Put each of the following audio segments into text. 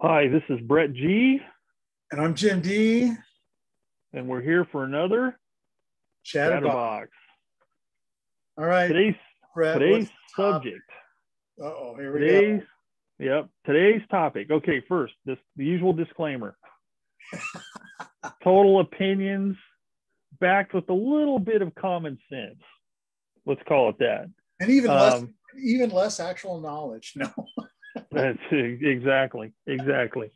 Hi, this is Brett G, And I'm Jim D. and we're here for another Chatterbox. Chatterbox. All right, Today's Brett. today's subject. Uh oh, here we Today's yep. Today's topic. Okay, first, this the usual disclaimer. Total opinions backed with a little bit of common sense. Let's call it that. And even less, Um, even less actual knowledge. No. That's exactly, exactly.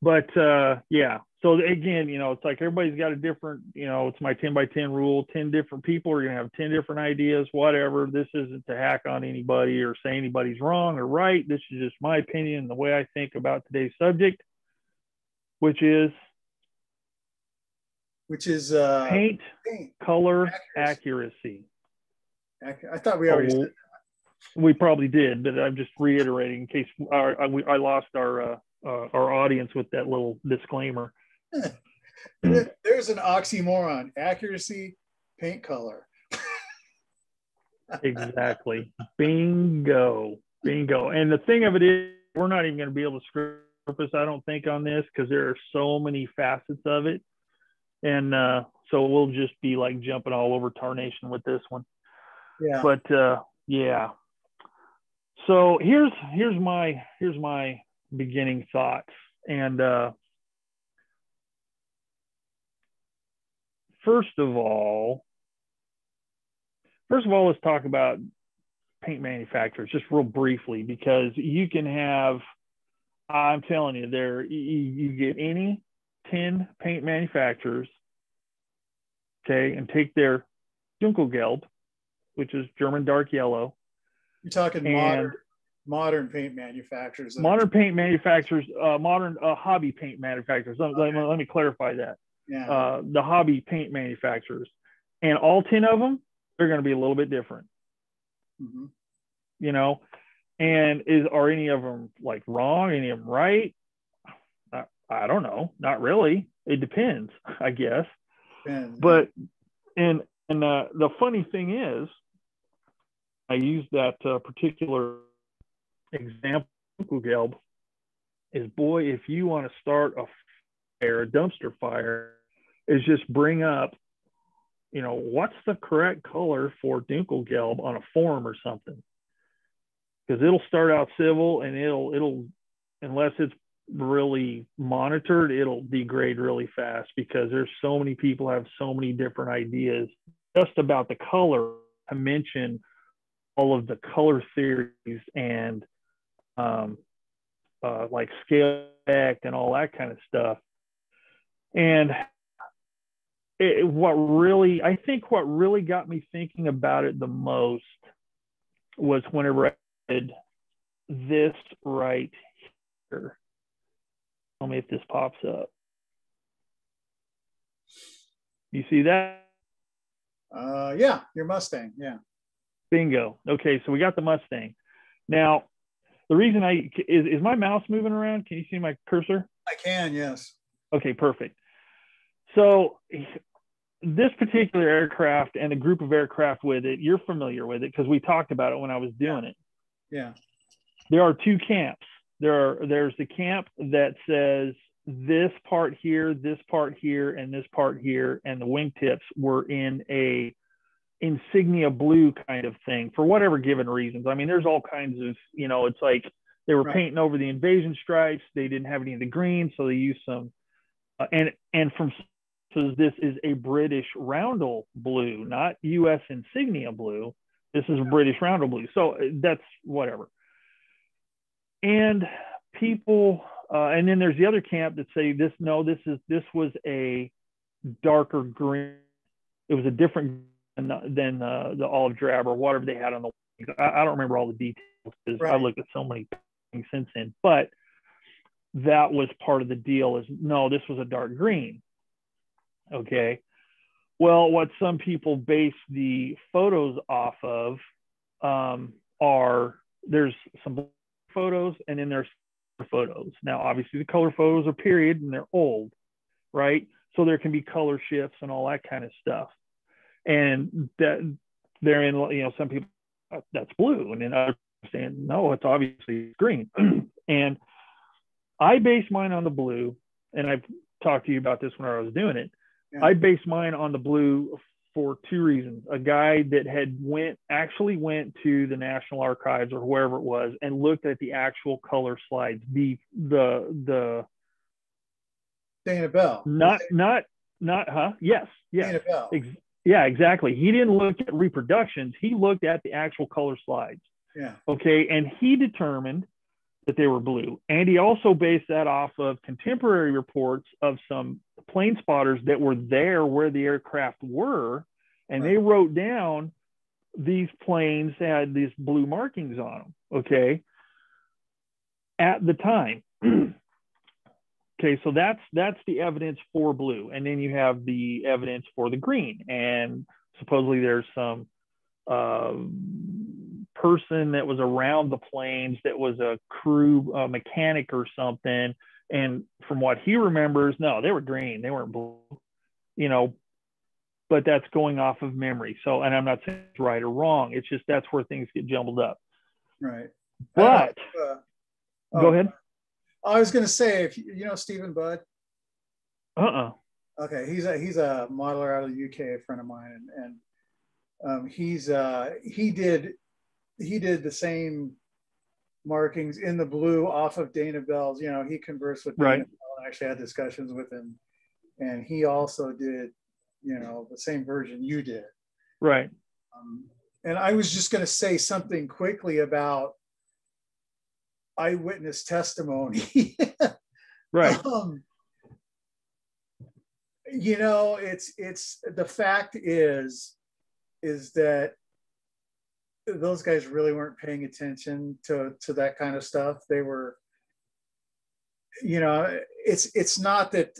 But uh, yeah, so again, you know, it's like everybody's got a different, you know, it's my 10 by 10 rule. 10 different people are going to have 10 different ideas, whatever. This isn't to hack on anybody or say anybody's wrong or right. This is just my opinion, the way I think about today's subject, which is Which is uh, paint paint. color Accuracy. accuracy. I thought we already Oh, said We probably did, but I'm just reiterating in case our, I, we, I lost our uh, uh, our audience with that little disclaimer. There's an oxymoron: accuracy, paint color. exactly. Bingo. Bingo. And the thing of it is, we're not even going to be able to surface, I don't think, on this because there are so many facets of it. And uh, so we'll just be like jumping all over tarnation with this one. Yeah. But uh, yeah. So here's here's my here's my beginning thoughts. And uh, first of all, first of all, let's talk about paint manufacturers just real briefly because you can have i'm telling you there you, you get any 10 paint manufacturers okay and take their dunkelgelb which is german dark yellow You're talking and- modern, modern paint manufacturers. modern paint manufacturers uh, modern uh, hobby paint manufacturers. Let, let me- let me clarify that. Yeah. uh, the hobby paint manufacturers. And all 10 of them they're going to be a little bit different. Mm-hmm. you know? And is are any of them like wrong? Any of them right? I, I don't know. Not really. It depends i guess. And- but and and uh, the funny thing is i use that uh, particular example gelb is boy if you want to start a fire a dumpster fire is just bring up you know what's the correct color for dunkelgelb on a form or something? Because it'll start out civil and it'll it'll unless it's really monitored it'll degrade really fast because there's so many people have so many different ideas just about the color. I mention all of the color theories and um, uh, like scale effect and all that kind of stuff and it, what really i think what really got me thinking about it the most was whenever i did this right here tell me if this pops up you see that uh, yeah, your Mustang. Yeah. Bingo okay so we got the mustang now the reason i is, is my mouse moving around can you see my cursor I can. Yes. Okay, perfect. So this particular aircraft and the group of aircraft with it, you're familiar with it because we talked about it when I was doing it. Yeah. There are two camps. There are there's the camp that says this part here, this part here, and this part here, and the wingtips were in a insignia blue kind of thing for whatever given reasons. I mean, there's all kinds of, you know, it's like they were Right. painting over the invasion stripes. They didn't have any of the green, so they used some. Uh, and and from so this is a British roundel blue, not U.S. insignia blue. This is a British roundel blue. So uh, that's whatever. And people, uh, and then there's the other camp that say this. No, this is this was a darker green. It was a different than, than uh, the olive drab or whatever they had on the. I, I don't remember all the details because Right. I've looked at so many things since then. But that was part of the deal. Is no, this was a dark green. Okay. Well, what some people base the photos off of um, are there's some photos and then there's photos. Now, obviously, the color photos are period and they're old, right? So there can be color shifts and all that kind of stuff. And that they're therein, you know, some people "Oh, that's blue, and then others saying no, it's obviously green. and I base mine on the blue, and I've talked to you about this when I was doing it. Yeah. I base mine on the blue for two reasons. A guy that had went actually went to the National Archives or wherever it was and looked at the actual color slides. The the the Dana Bell. not not not huh? Yes, yes. Dana Bell. Ex- yeah, exactly. He didn't look at reproductions. He looked at the actual color slides. Yeah. Okay. And he determined that they were blue. And he also based that off of contemporary reports of some plane spotters that were there where the aircraft were. And they wrote down these planes had these blue markings on them. Okay. At the time. okay. So that's, that's the evidence for blue. And then you have the evidence for the green. And supposedly there's some, um, person that was around the planes that was a crew uh, mechanic or something. And from what he remembers, no, they were green. They weren't blue, you know, but that's going off of memory. So, and I'm not saying it's right or wrong. It's just that's where things get jumbled up. Right. But Uh, go oh, ahead. I was going to say, if you, you know Stephen Budd, Uh-uh. okay, he's a he's a modeler out of the UK, a friend of mine, and and um, he's uh, he did he did the same markings in the blue off of Dana Bell's. You know, he conversed with Right. Dana Bell and actually had discussions with him, and he also did, you know, the same version you did. Right. Um, and I was just going to say something quickly about eyewitness testimony. Right. um, you know, it's it's the fact is is that those guys really weren't paying attention to to that kind of stuff. They were, you know, it's it's not that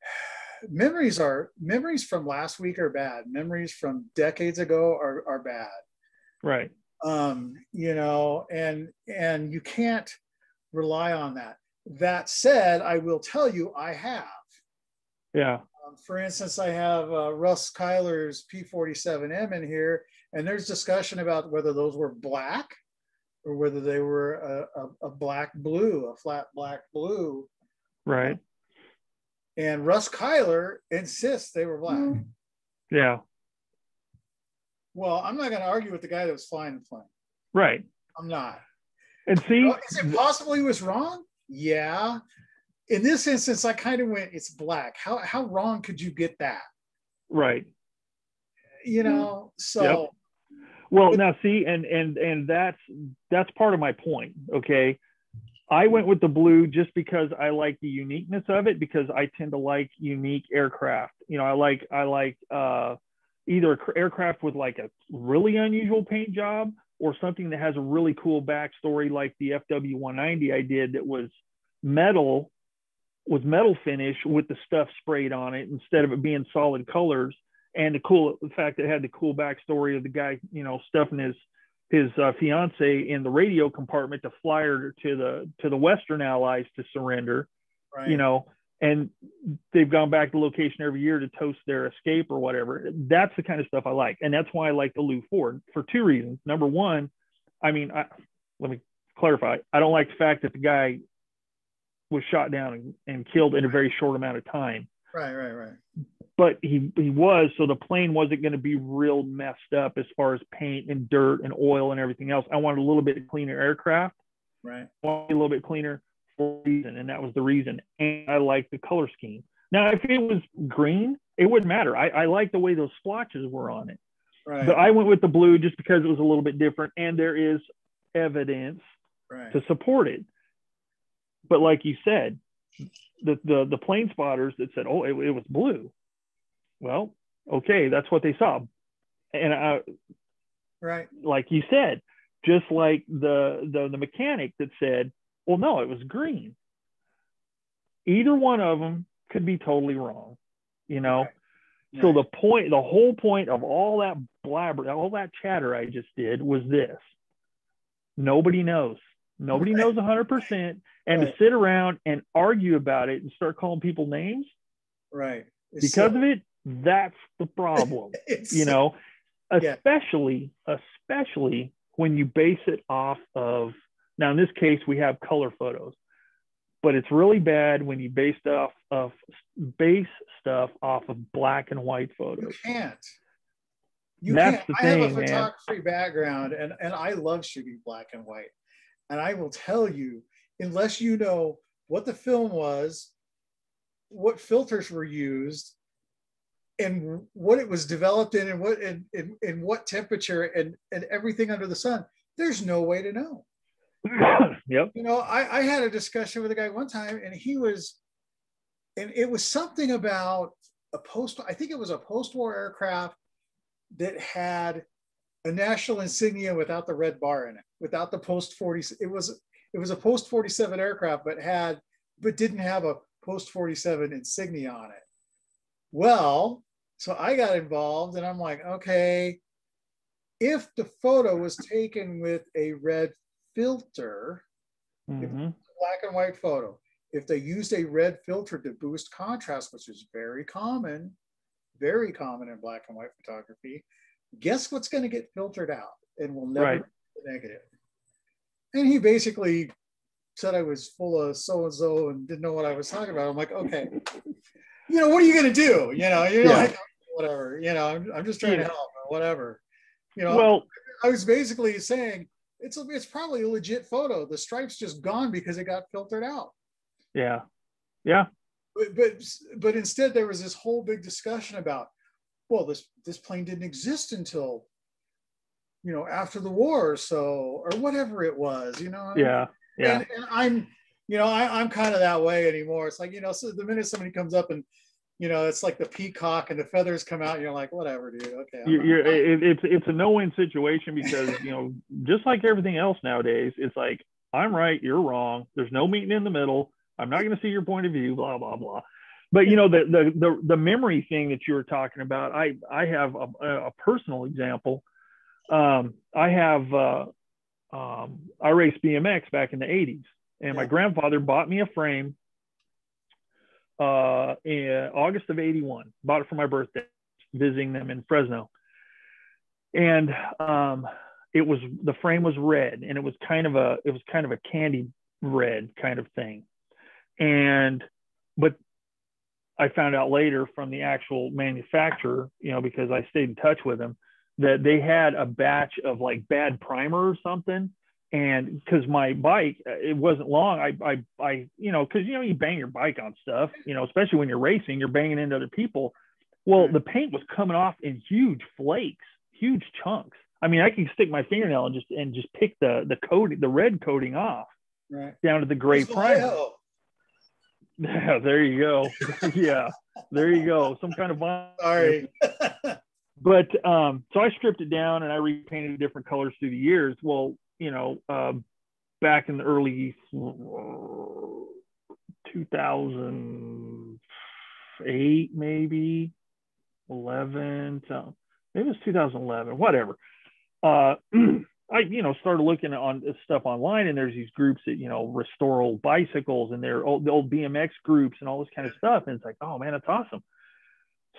memories are memories from last week are bad. Memories from decades ago are are bad Right. Um, you know, and and you can't rely on that. That said, I will tell you, I have. Yeah. Um, for instance, I have uh, Russ Kyler's P47M in here, and there's discussion about whether those were black or whether they were a, a, a black blue, a flat black blue. Right. And Russ Kyler insists they were black. Yeah. Well, I'm not going to argue with the guy that was flying the plane. Right. I'm not. And see, is it possible he was wrong? Yeah. In this instance, I kind of went, it's black. How how wrong could you get that? right. You know, so Well, now see, and and and that's that's part of my point. Okay, I went with the blue just because I like the uniqueness of it because I tend to like unique aircraft. You know, I like I like uh, either a cr- aircraft with like a really unusual paint job or something that has a really cool backstory, like the FW190 I did that was metal was metal finish with the stuff sprayed on it instead of it being solid colors and the cool the fact that it had the cool backstory of the guy, you know, stuffing his his uh, fiance in the radio compartment to fly her to the to the Western Allies to surrender, right. you know, and they've gone back to location every year to toast their escape or whatever. That's the kind of stuff I like, and that's why I like the Lou IV for two reasons. Number one, I mean, I, let me clarify. I don't like the fact that the guy was shot down and, and killed in a very short amount of time right, right, right. but he he was so the plane wasn't going to be real messed up as far as paint and dirt and oil and everything else. I wanted a little bit cleaner aircraft, Right. A little bit cleaner reason, and that was the reason. And I like the color scheme. Now, if it was green, it wouldn't matter. I, I like the way those splotches were on it, Right. but I went with the blue just because it was a little bit different, and there is evidence right. to support it. But like you said, the the, the plane spotters that said, "Oh, it, it was blue." Well, okay, that's what they saw, and I, right. like you said, just like the, the the mechanic that said, "Well, no, it was green." Either one of them could be totally wrong, you know. Right. So the point, the whole point of all that blabber, all that chatter I just did was this: nobody knows. Nobody Right. knows 100%. And Right. to sit around and argue about it and start calling people names right. It's because so- of it, that's the problem. you know, Yeah. especially, especially when you base it off of Now, in this case, we have color photos, but it's really bad when you base stuff of base stuff off of black and white photos. You can't. You can't. I have a thing, man. photography background and, and I love shooting black and white. And I will tell you, unless you know what the film was, what filters were used, and what it was developed in and what in, in, in what temperature and, and everything under the sun, there's no way to know. yep. You know, I, I had a discussion with a guy one time and he was, and it was something about a post, I think it was a post-war aircraft that had a national insignia without the red bar in it, without the post 40. It was it was a post 47 aircraft, but had but didn't have a post 47 insignia on it. Well, so I got involved and I'm like, okay, if the photo was taken with a red filter, Mhm. black and white photo, if they used a red filter to boost contrast, which is very common, very common in black and white photography, guess what's going to get filtered out and will never Right. be negative? And he basically said I was full of so and so and didn't know what I was talking about. I'm like, okay, you know, what are you going to do? You know, you're Yeah. like, whatever, you know, I'm, I'm just trying to help or whatever. You know, Well, I was basically saying it's a, it's probably a legit photo. The stripe's just gone because it got filtered out. yeah. Yeah. But, but but instead there was this whole big discussion about, well, this this plane didn't exist until, you know, after the war, or so or whatever it was, you know. Yeah. Yeah. And, and I'm, you know, I, I'm kind of that way anymore. It's like you know, so the minute somebody comes up and, you know, it's like the peacock and the feathers come out, and you're like, whatever, dude. Okay. You're, you're, it, it's it's a no-win situation because you know just like everything else nowadays, it's like I'm right, you're wrong. There's no meeting in the middle. I'm not going to see your point of view. Blah blah blah. But you know the the the, the memory thing that you were talking about. I I have a, a personal example. Um, I have uh, um, I raced BMX back in the 80s, and my grandfather bought me a frame uh, in August of 81. Bought it for my birthday, visiting them in Fresno. And um, it was the frame was red, and it was kind of a it was kind of a candy red kind of thing. And but I found out later from the actual manufacturer, you know, because I stayed in touch with them, that they had a batch of like bad primer or something. And because my bike, uh, it wasn't long. I, I, I, you know, because you know you bang your bike on stuff, you know, especially when you're racing, you're banging into other people. Well, the paint was coming off in huge flakes, huge chunks. I mean, I can stick my fingernail and just and just pick the the coating, the red coating off right. down to the gray It's primer. Yeah, there you go. yeah, there you go. Some kind of vinyl. Sorry. But um, so I stripped it down and I repainted different colors through the years. Well, you know, uh, back in the early 2008, maybe 11, so maybe it was 2011, whatever. Uh, I, you know, started looking on this stuff online, and there's these groups that you know restore old bicycles, and they're old, the old BMX groups and all this kind of stuff. And it's like, oh man, that's awesome.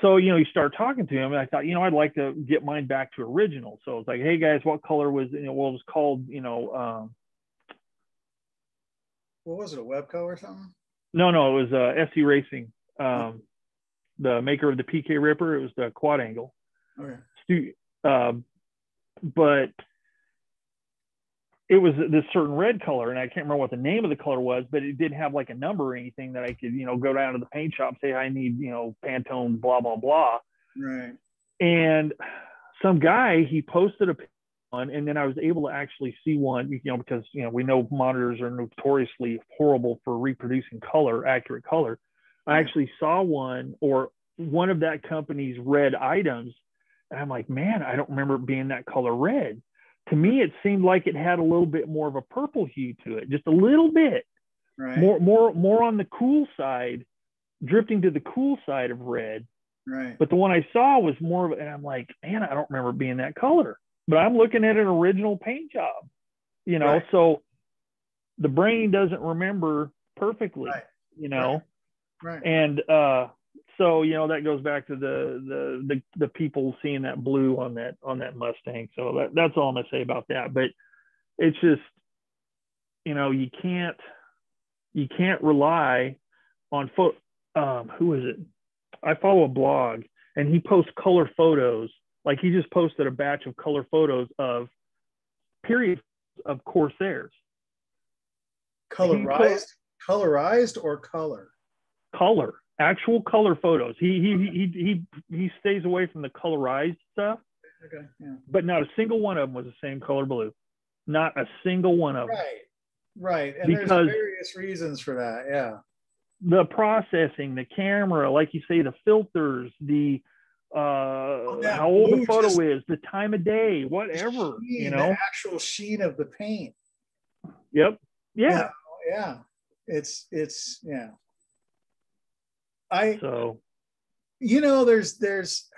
So you know, you start talking to him, and I thought, you know, I'd like to get mine back to original. So it's like, hey guys, what color was you know? Well, it was called, you know, um, what was it, a Webco or something? no, no, it was uh, SE Racing, um, the maker of the PK Ripper. It was the Quadangle. Okay. stu- um, but it was this certain red color, and I can't remember what the name of the color was, but it didn't have like a number or anything that I could, you know, go down to the paint shop, say I need, you know, Pantone, blah blah blah, Right. and some guy he posted a one, and then I was able to actually see one, you know, because you know we know monitors are notoriously horrible for reproducing color, accurate color. I actually saw one or one of that company's red items, and I'm like, man, I don't remember it being that color red. To me, it seemed like it had a little bit more of a purple hue to it, just a little bit Right. more, more, more on the cool side, drifting to the cool side of red. right. But the one I saw was more of, and I'm like, man, I don't remember being that color. But I'm looking at an original paint job, you know. Right. So the brain doesn't remember perfectly, Right. you know. Right. And uh, so you know that goes back to the, the the the people seeing that blue on that on that Mustang. So that, that's all I'm gonna say about that. But it's just you know, you can't you can't rely on foot. Um, who is it? I follow a blog, and he posts color photos. Like he just posted a batch of color photos of periods of Corsairs. Colorized, colorized or color? Color, actual color photos. He he he he he stays away from the colorized stuff. Okay. Yeah. But not a single one of them was the same color blue. Not a single one of them. Right. Right. And Because- there's various reasons for that. Yeah. The processing, the camera, like you say, the filters, the uh that how old the photo just- is, the time of day, whatever, Sheen, you the know. actual sheen of the paint. Yep. Yeah. Yeah. Yeah. It's it's yeah. I So you know there's there's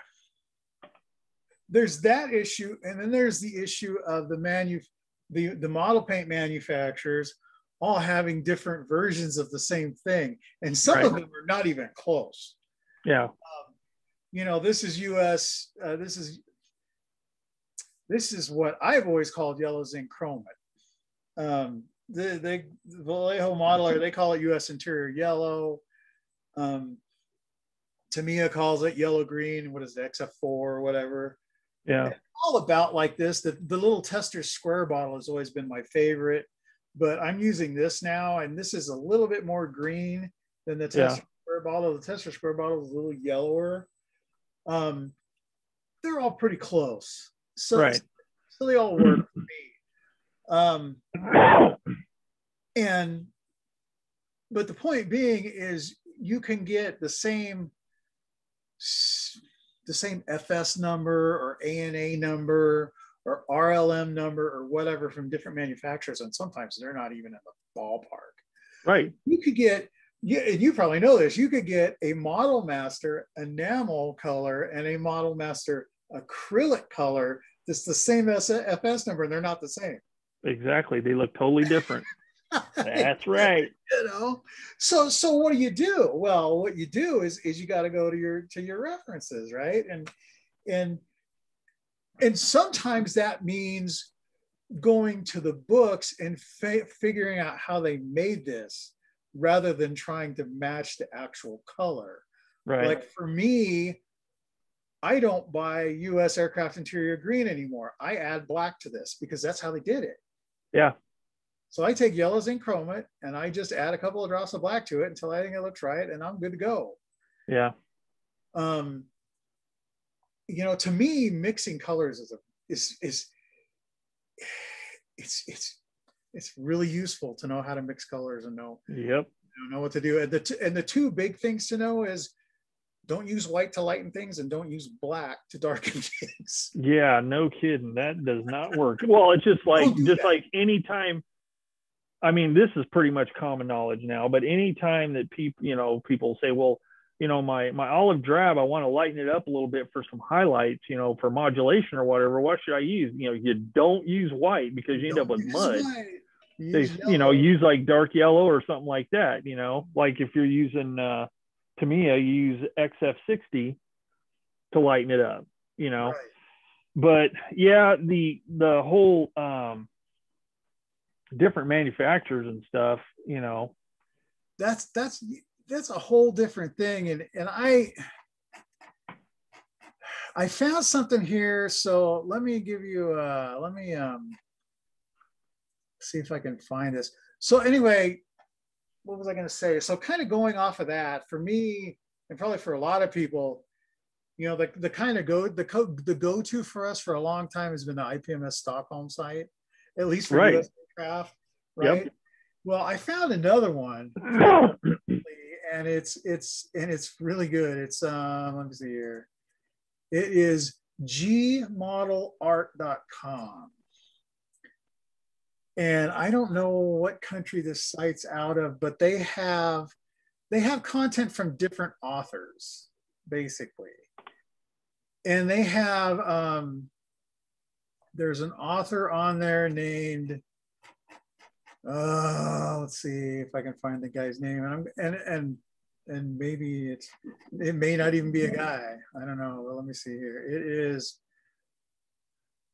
there's that issue and then there's the issue of the manu the the model paint manufacturers all having different versions of the same thing and some of them are not even close. Yeah. you know this is us uh, this is this is what i've always called yellow zinc chromate um the they the vallejo modeler they call it us interior yellow um Tamiya calls it yellow green what is it xf4 or whatever Yeah. all about like this. The, the little tester square bottle has always been my favorite, but I'm using this now, and this is a little bit more green than the Yeah. tester square bottle. The tester square bottle is a little yellower. Um, they're all pretty close, so Right. so they all work for me. Um, and but the point being is you can get the same the same fs number or ana number or rlm number or whatever from different manufacturers and sometimes they're not even in the ballpark Right. you could get yeah, and you probably know this. You could get a Model Master enamel color and a Model Master acrylic color that's the same as FS number, and they're not the same. Exactly. They look totally different. That's right. you know so so what do you do well what you do is is you got to go to your to your references right and and and sometimes that means going to the books and fi- figuring out how they made this rather than trying to match the actual color Right. like for me i don't buy us aircraft interior green anymore i add black to this because that's how they did it yeah. So I take yellow zinc chromate and I just add a couple of drops of black to it until I think it looks right and I'm good to go. Yeah. Um, you know, to me, mixing colors is a is is it's it's it's really useful to know how to mix colors and know Yep. know what to do. And the t- and the two big things to know is don't use white to lighten things and don't use black to darken things. Yeah, no kidding. That does not work. Well, it's just like do just that. like anytime I mean, this is pretty much common knowledge now, but anytime that people, you know, people say, well, you know, my my olive drab, I want to lighten it up a little bit for some highlights, you know, for modulation or whatever. What should I use? You know, you don't use white because you end up Don't with mud. They, Use you know, use like dark yellow or something like that. You know, like if you're using uh Tamiya, you use XF60 to lighten it up. You know, Right. but yeah the the whole um different manufacturers and stuff you know. That's that's that's a whole different thing. And and i i found something here. So let me give you uh let me um see if i can find this. So anyway what was i going to say? So kind of going off of that for me and probably for a lot of people you know the, the kind of go the co- the go-to for us for a long time has been the ipms stockholm site at least for Right. US craft Yep. right well i found another one and it's it's and it's really good. It's um let me see here. It is gmodelart.com. And I don't know what country this site's out of, but they have they have content from different authors, basically. And they have um there's an author on there named uh let's see if I can find the guy's name. And I'm and and and maybe it's it may not even be a guy. I don't know. Well, let me see here. It is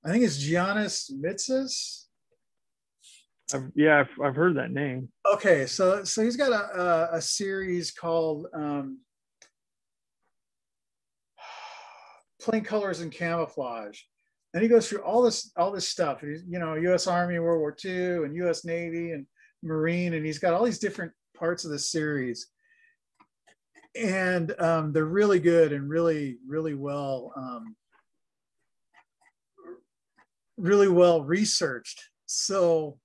I think it's Giannis Mitsis. I've, yeah, I've, I've heard that name. Okay, so so he's got a a, a series called um, Plain Colors and Camouflage, and he goes through all this all this stuff. He's, you know, U.S. Army, World War II, and U.S. Navy, and Marine, and he's got all these different parts of the series, and um, they're really good and really really well um, really well researched. So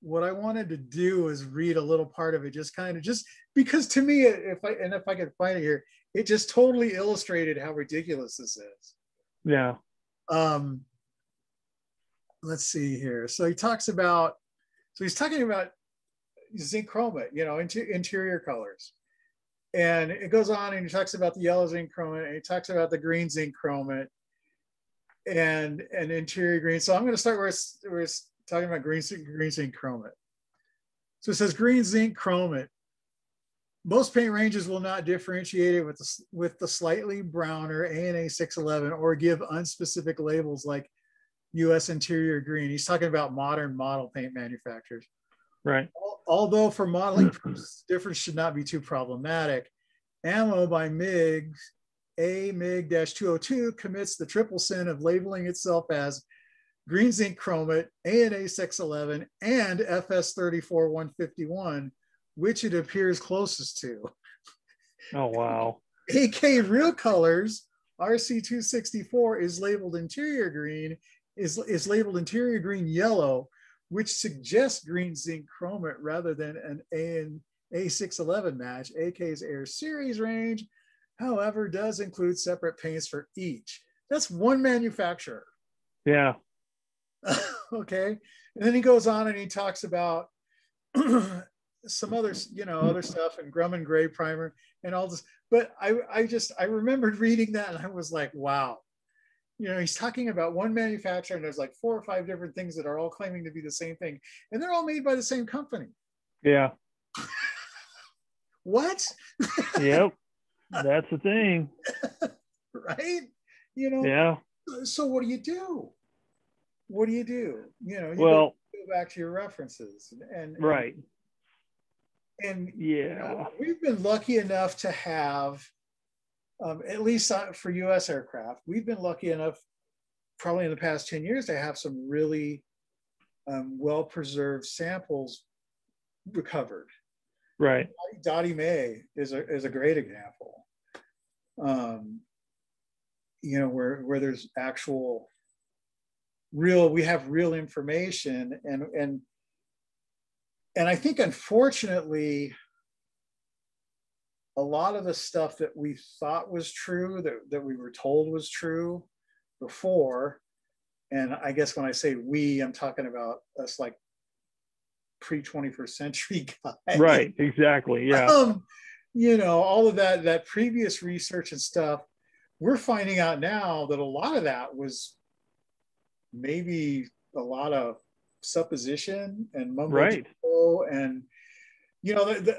what I wanted to do is read a little part of it, just kind of just because to me, if I and if I could find it here, it just totally illustrated how ridiculous this is. Yeah. Um, let's see here. So he talks about, so he's talking about zinc chromate, you know, inter- interior colors. And it goes on and he talks about the yellow zinc chromate and he talks about the green zinc chromate and and interior green. So I'm going to start where it's talking about green, green zinc chromate. So it says green zinc chromate. Most paint ranges will not differentiate it with the, with the slightly browner ANA 611 or give unspecific labels like US interior green. He's talking about modern model paint manufacturers. Right. Although for modeling purposes, difference should not be too problematic. Ammo by MIG, A MIG-202 commits the triple sin of labeling itself as green zinc chromate, ANA 611, and FS 34 151, which it appears closest to. Oh, wow. AK Real Colors RC 264 is labeled interior green, is, is labeled interior green yellow, which suggests green zinc chromate rather than an AN A611 match. AK's Air Series range, however, does include separate paints for each. That's one manufacturer. Yeah. okay. And then he goes on and he talks about some other, you know, other stuff and Grumman Gray primer and all this. But I, I just, I remembered reading that and I was like, wow. You know, he's talking about one manufacturer and there's like four or five different things that are all claiming to be the same thing. And they're all made by the same company. Yeah. what? yep. That's the thing. right? You know? Yeah. So what do you do? what do you do? You know, you well, go back to your references and, and right. And yeah, you know, we've been lucky enough to have, um, at least for U.S. aircraft, we've been lucky enough, probably in the past ten years, to have some really um, well-preserved samples recovered. Right. Dottie Mae is a is a great example. Um, you know, where where there's actual real we have real information and and and i think unfortunately a lot of the stuff that we thought was true that, that we were told was true before and i guess when i say we i'm talking about us like pre 21st century guys. Right exactly yeah. Um, you know all of that that previous research and stuff we're finding out now that a lot of that was maybe a lot of supposition and mumbo right. and you know the, the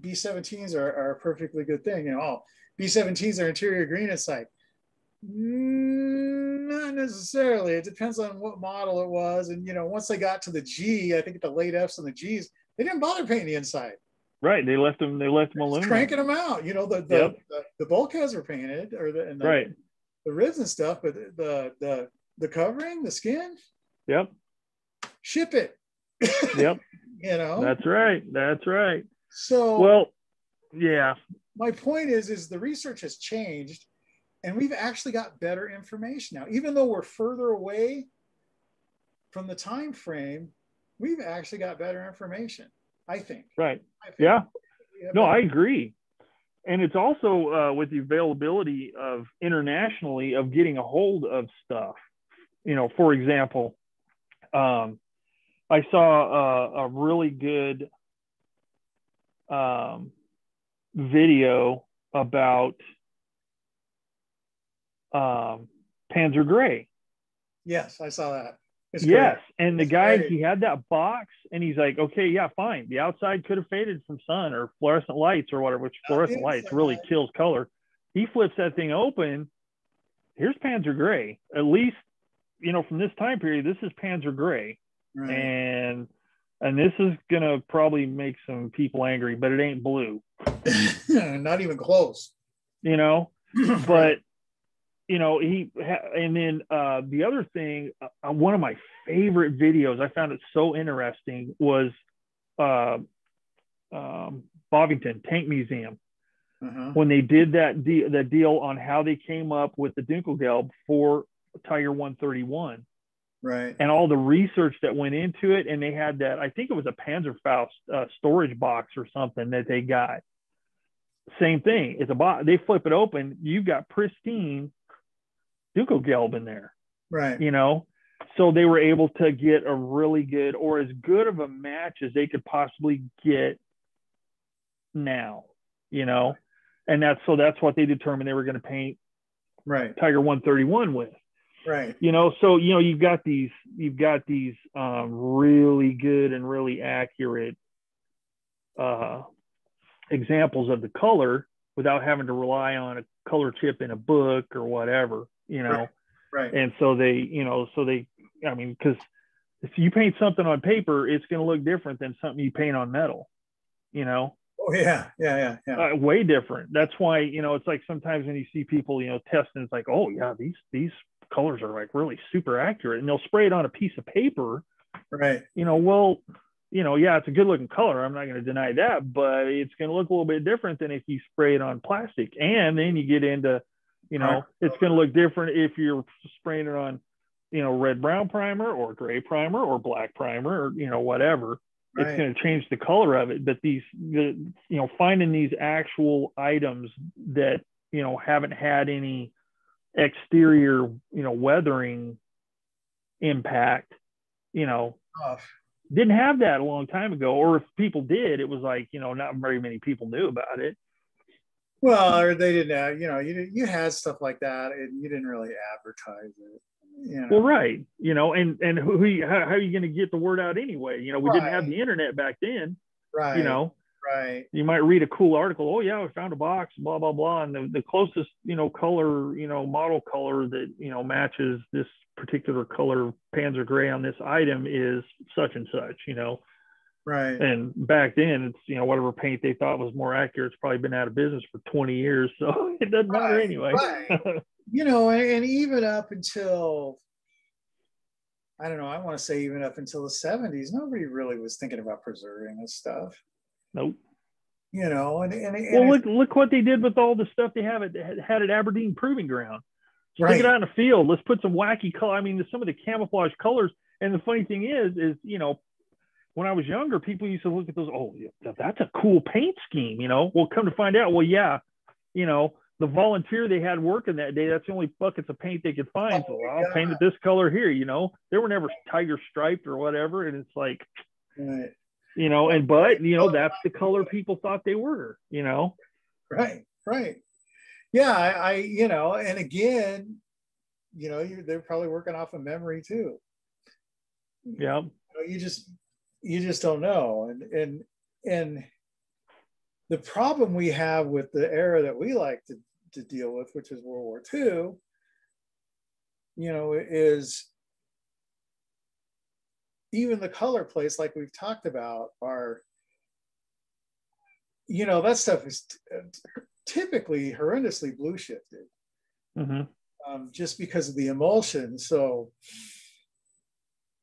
B-17s are, are, a perfectly good thing. You know, oh, B-17s are interior green. It's like mm, not necessarily. It depends on what model it was. And you know, once they got to the G, I think the late Fs and the Gs, they didn't bother painting the inside. Right. They left them. They left them alone. Cranking them out. You know, the the, yep. the, the bulkheads were painted, or the, and the right the ribs and stuff, but the the the covering, the skin. Yep. Ship it. yep. you know. That's right. That's right. So well, yeah. My point is, is the research has changed, and we've actually got better information now. Even though we're further away from the time frame, we've actually got better information. I think. Right. I think yeah. No, I agree and it's also uh, with the availability of internationally of getting a hold of stuff you know, for example, um, I saw a, a really good um, video about um, Panzer Gray. Yes, I saw that. It's yes, great. and the it's guy great. he had that box, and he's like, "Okay, yeah, fine. The outside could have faded from sun or fluorescent lights or whatever, which fluorescent lights really kills color." He flips that thing open. Here's Panzer Gray. At least you know, from this time period, this is Panzer Gray. Right. And and this is gonna probably make some people angry, but it ain't blue. Not even close. You know, but you know he and then uh, the other thing, uh, one of my favorite videos, I found it so interesting was uh, um, Bovington Tank Museum uh-huh. when they did that deal, the deal on how they came up with the Dunkelgelb for Tiger 131 right. And all the research that went into it and they had that i think it was a panzerfaust uh, storage box or something that they got. Same thing it's a box they flip it open you've got pristine Dunkelgelb in there. Right. You know? So they were able to get a really good or as good of a match as they could possibly get now you know? And that's so that's what they determined they were going to paint right. Tiger 131 with right. You know so you know you've got these you've got these um, really good and really accurate uh, examples of the color without having to rely on a color chip in a book or whatever you know? Right, right. and so they you know so they i mean because if you paint something on paper it's going to look different than something you paint on metal you know Oh yeah, yeah, yeah, yeah. Uh, way different. That's why you know it's like sometimes when you see people you know testing, it's like, oh yeah, these these colors are like really super accurate, and they'll spray it on a piece of paper. Right. You know, well, you know, yeah, it's a good looking color. I'm not going to deny that, but it's going to look a little bit different than if you spray it on plastic. And then you get into, you know, it's going to look different if you're spraying it on, you know, red brown primer or gray primer or black primer or you know whatever right. it's going to change the color of it. But these, the, you know, finding these actual items that, you know, haven't had any exterior, you know, weathering impact, you know, didn't have that a long time ago. Or if people did, it was like, you know, not very many people knew about it. Well, or they didn't have, you know, you, you had stuff like that and you didn't really advertise it. You know. Well, right. You know, and and who, who how, how, are you going to get the word out anyway? You know, we right. didn't have the internet back then. Right. You know. Right. You might read a cool article. Oh yeah, we found a box. Blah blah blah. And the, the closest you know color you know model color that you know matches this particular color Panzer gray on this item is such and such. You know. Right. And back then, it's you know whatever paint they thought was more accurate. It's probably been out of business for 20 years, so it doesn't right. matter anyway. Right. you know, and even up until I don't know, I want to say even up until the 70s, nobody really was thinking about preserving this stuff. Nope. You know, and, and, and well, look look what they did with all the stuff they have at had at Aberdeen Proving Ground. Stick right. it out in the field. Let's put some wacky color. I mean, some of the camouflage colors. And the funny thing is, is you know, when I was younger, people used to look at those. Oh, that's a cool paint scheme. You know, well, come to find out, well, yeah, you know, the volunteer they had working that day, that's the only buckets of paint they could find. Oh, so I'll God. paint it this color here, you know. They were never tiger striped or whatever. And it's like, right. you know, and but you know, that's the color people thought they were, you know. Right, right. Yeah, I, I you know, and again, you know, they're probably working off of memory too. Yeah. You, know, you just you just don't know. And and and the problem we have with the era that we like to to deal with, which is World War II, you know, is even the color plates, like we've talked about, are, you know, that stuff is t- typically horrendously blue shifted mm-hmm. um, just because of the emulsion. So,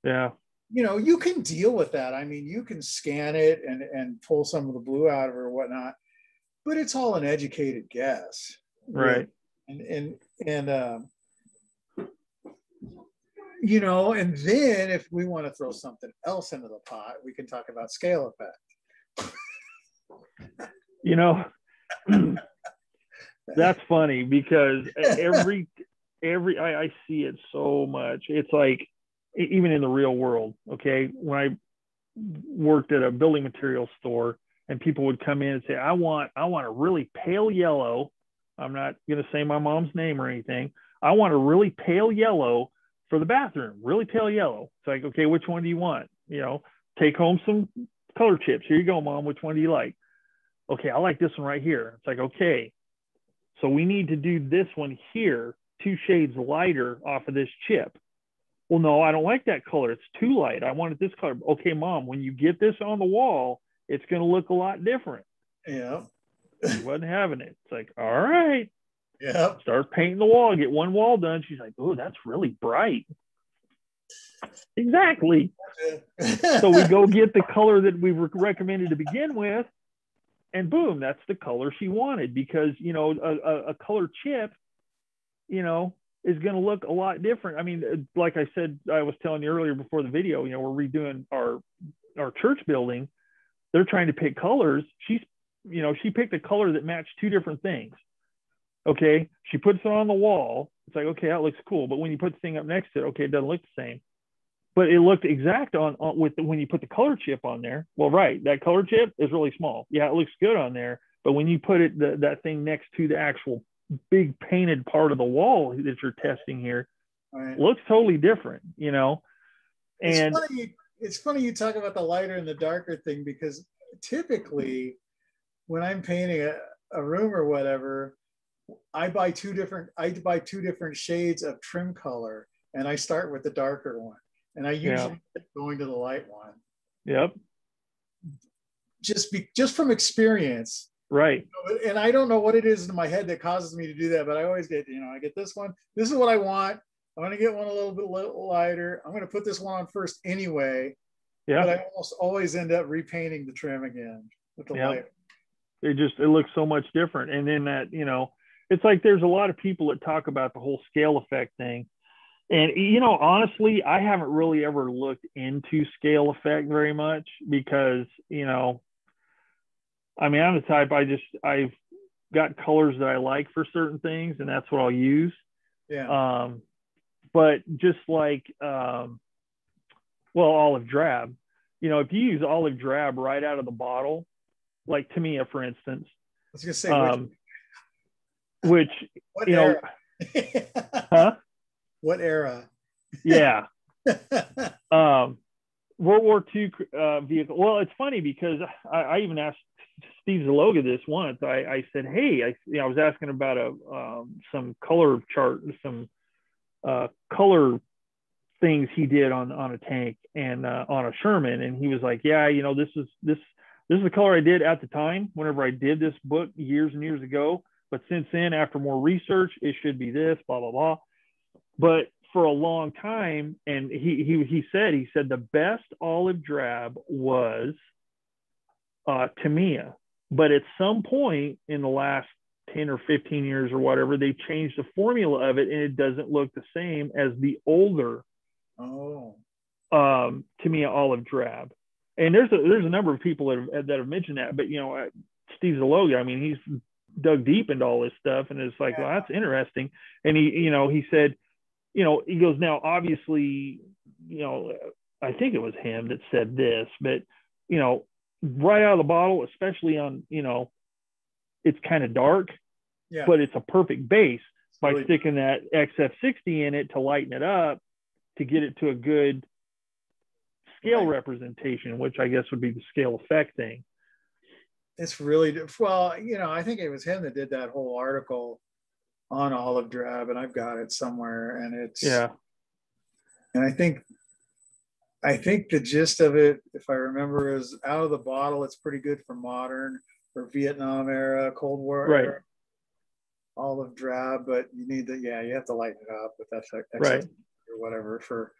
yeah. You know, you can deal with that. I mean, you can scan it and, and pull some of the blue out of it or whatnot, but it's all an educated guess. Right. And and and um, you know and then if we want to throw something else into the pot we can talk about scale effect. You know that's funny because every every I, I see it so much. It's like even in the real world okay when i worked at a building material store and people would come in and say i want i want a really pale yellow I'm not going to say my mom's name or anything. I want a really pale yellow for the bathroom, really pale yellow. It's like, okay, which one do you want? You know, take home some color chips. Here you go, mom. Which one do you like? Okay, I like this one right here. It's like, okay, so we need to do this one here, two shades lighter off of this chip. Well, no, I don't like that color. It's too light. I wanted this color. Okay, mom, when you get this on the wall, it's going to look a lot different. Yeah. She wasn't having it. It's like, all right. Yeah. Start painting the wall. Get one wall done. She's like, oh, that's really bright. Exactly. so we go get the color that we were recommended to begin with, and boom, that's the color she wanted because you know a, a, a color chip, you know, is going to look a lot different. I mean, uh, like I said, I was telling you earlier before the video, you know, we're redoing our our church building. They're trying to pick colors. She's, you know, she picked a color that matched two different things. Okay, she puts it on the wall. It's like, okay, that looks cool. But when you put the thing up next to it, okay, it doesn't look the same. But it looked exact on, on with the, when you put the color chip on there. Well, right, that color chip is really small. Yeah, it looks good on there. But when you put it the, that thing next to the actual big painted part of the wall that you're testing here right. looks totally different, you know. And it's funny, it's funny you talk about the lighter and the darker thing because typically when I'm painting a, a room or whatever, I buy two different I buy two different shades of trim color and I start with the darker one. And I usually yeah. going to the light one. Yep. Just be just from experience Right. And I don't know what it is in my head that causes me to do that, but I always get, you know, I get this one. This is what I want. I'm going to get one a little bit lighter. I'm going to put this one on first anyway. Yeah. But I almost always end up repainting the trim again with the yeah. light. It just it looks so much different. And then that, you know, it's like there's a lot of people that talk about the whole scale effect thing. And you know, honestly, I haven't really ever looked into scale effect very much because, you know, I mean, I'm the type I just I've got colors that I like for certain things, and that's what I'll use. Yeah. Um, but just like um, well, olive drab. You know, if you use olive drab right out of the bottle, like Tamiya, for instance. I was gonna say um, which, which you era? know, huh? What era? yeah. um, World War II uh, vehicle. Well, it's funny because I, I even asked Steve Zaloga this once. I, I said, "Hey, I, you know, I was asking about a um, some color chart, some uh, color things he did on on a tank and uh, on a Sherman, and he was like, "Yeah, you know, this is this this is the color I did at the time. Whenever I did this book years and years ago, but since then, after more research, it should be this, blah blah blah." But for a long time, and he he he said he said the best olive drab was uh, Tamiya. But at some point in the last 10 or 15 years or whatever, they changed the formula of it and it doesn't look the same as the older oh. um, Tamiya olive drab. And there's a, there's a number of people that have, that have mentioned that, but you know, uh, Steve Zaloga, I mean, he's dug deep into all this stuff and it's like, yeah. well, that's interesting. And he, you know, he said, you know, he goes, now, obviously, you know, I think it was him that said this, but, you know, right out of the bottle, especially on, you know, it's kind of dark, yeah. but it's a perfect base by really sticking that XF60 in it to lighten it up to get it to a good scale right. representation, which I guess would be the scale effect thing. It's really well, you know, I think it was him that did that whole article on olive drab, and I've got it somewhere, and it's yeah. And I think I think the gist of it, if I remember, is out of the bottle. It's pretty good for modern or Vietnam era, Cold War right. era, olive drab. But you need the yeah, you have to lighten it up with that right. or whatever for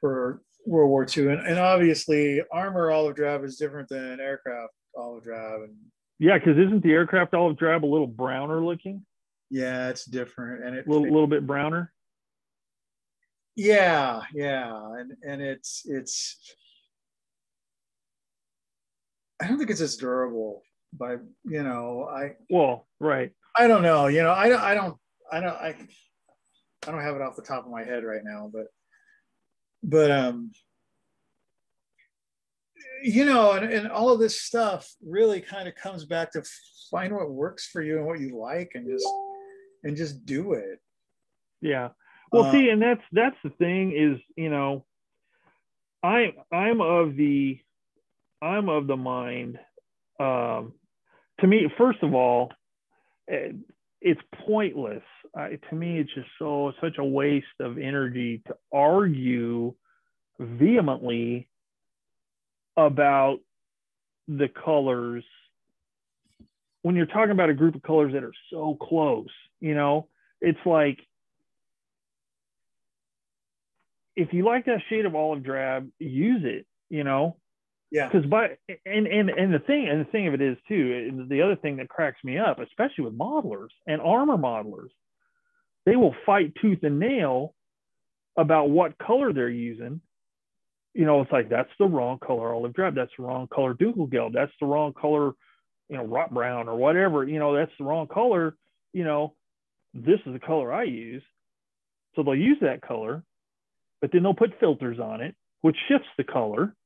for World War II. And, and obviously, armor olive drab is different than aircraft olive drab. And yeah, because isn't the aircraft olive drab a little browner looking? Yeah, it's different, and it a little, little bit browner yeah yeah and and it's it's i don't think it's as durable by you know i well right. I don't know you know i don't i don't i don't i i don't have it off the top of my head right now but but um you know and, and all of this stuff really kind of comes back to find what works for you and what you like and just and just do it. Yeah well, uh, see, and that's that's the thing is, you know, I'm I'm of the I'm of the mind. Um, to me, first of all, eh, it's pointless. I, to me, it's just so such a waste of energy to argue vehemently about the colors when you're talking about a group of colors that are so close. You know, it's like if you like that shade of olive drab, use it. You know, yeah. Because by and and and the thing and the thing of it is too, the other thing that cracks me up, especially with modelers and armor modelers, they will fight tooth and nail about what color they're using. You know, it's like that's the wrong color olive drab, that's the wrong color Dunkelgelb, that's the wrong color, you know, rot brown or whatever. You know, that's the wrong color. You know, this is the color I use. So they'll use that color, but then they'll put filters on it, which shifts the color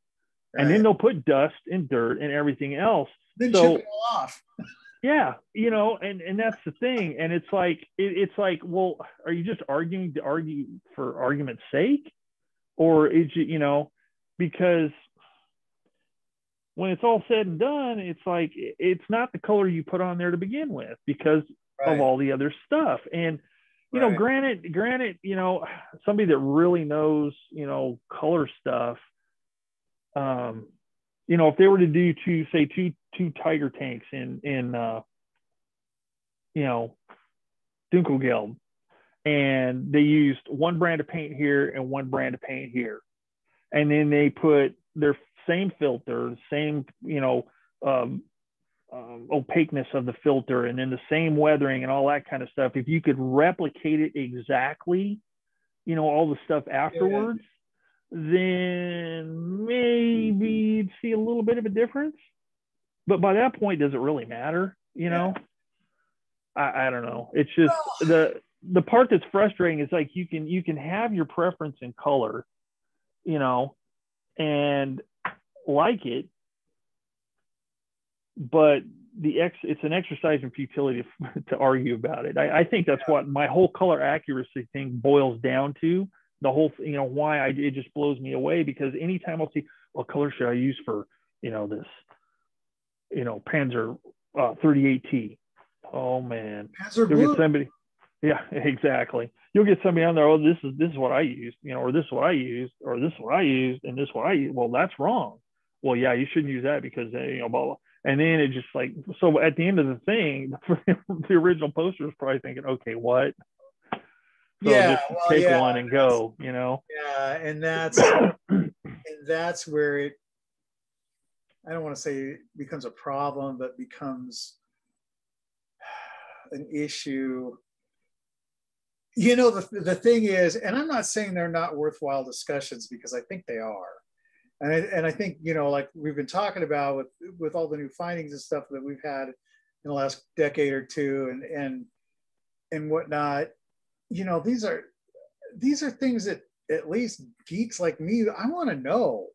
and then they'll put dust and dirt and everything else. Then so, chip it off. yeah, you know, and and that's the thing. And it's like it, it's like, well, are you just arguing to argue for argument's sake, or is it you know because when it's all said and done, it's like it's not the color you put on there to begin with because right. of all the other stuff. And you right. know, granted, granted, you know, somebody that really knows, you know, color stuff um, you know, if they were to do two, say two two tiger tanks in in uh, you know Dunkelgelb, and they used one brand of paint here and one brand of paint here, and then they put their same filter, same you know um, um, opaqueness of the filter, and then the same weathering and all that kind of stuff. If you could replicate it exactly, you know all the stuff afterwards. Yeah then maybe you'd see a little bit of a difference. But by that point, does it really matter? You know, yeah. I, I don't know. It's just the the part that's frustrating is like you can you can have your preference in color, you know, and like it, but the ex it's an exercise in futility to, to argue about it. I, I think that's what my whole color accuracy thing boils down to the whole you know why I it just blows me away because anytime I'll see what color should I use for you know this? You know Panzer uh, 38T oh man. Panzer you'll blue. get somebody yeah exactly. You'll get somebody on there oh this is this is what I used you know or this is what I used or this is what I used and this is what I used well that's wrong. Well yeah you shouldn't use that because uh, you know blah, blah. And then it just like so at the end of the thing the original poster was probably thinking okay what so yeah, just well, take yeah, one and go, you know? Yeah, and that's and that's where it I don't want to say it becomes a problem, but becomes an issue. You know, the, the thing is, and I'm not saying they're not worthwhile discussions because I think they are. And I, and I think, you know, like we've been talking about with, with all the new findings and stuff that we've had in the last decade or two and, and, and whatnot, you know, these are these are things that at least geeks like me, I want to know.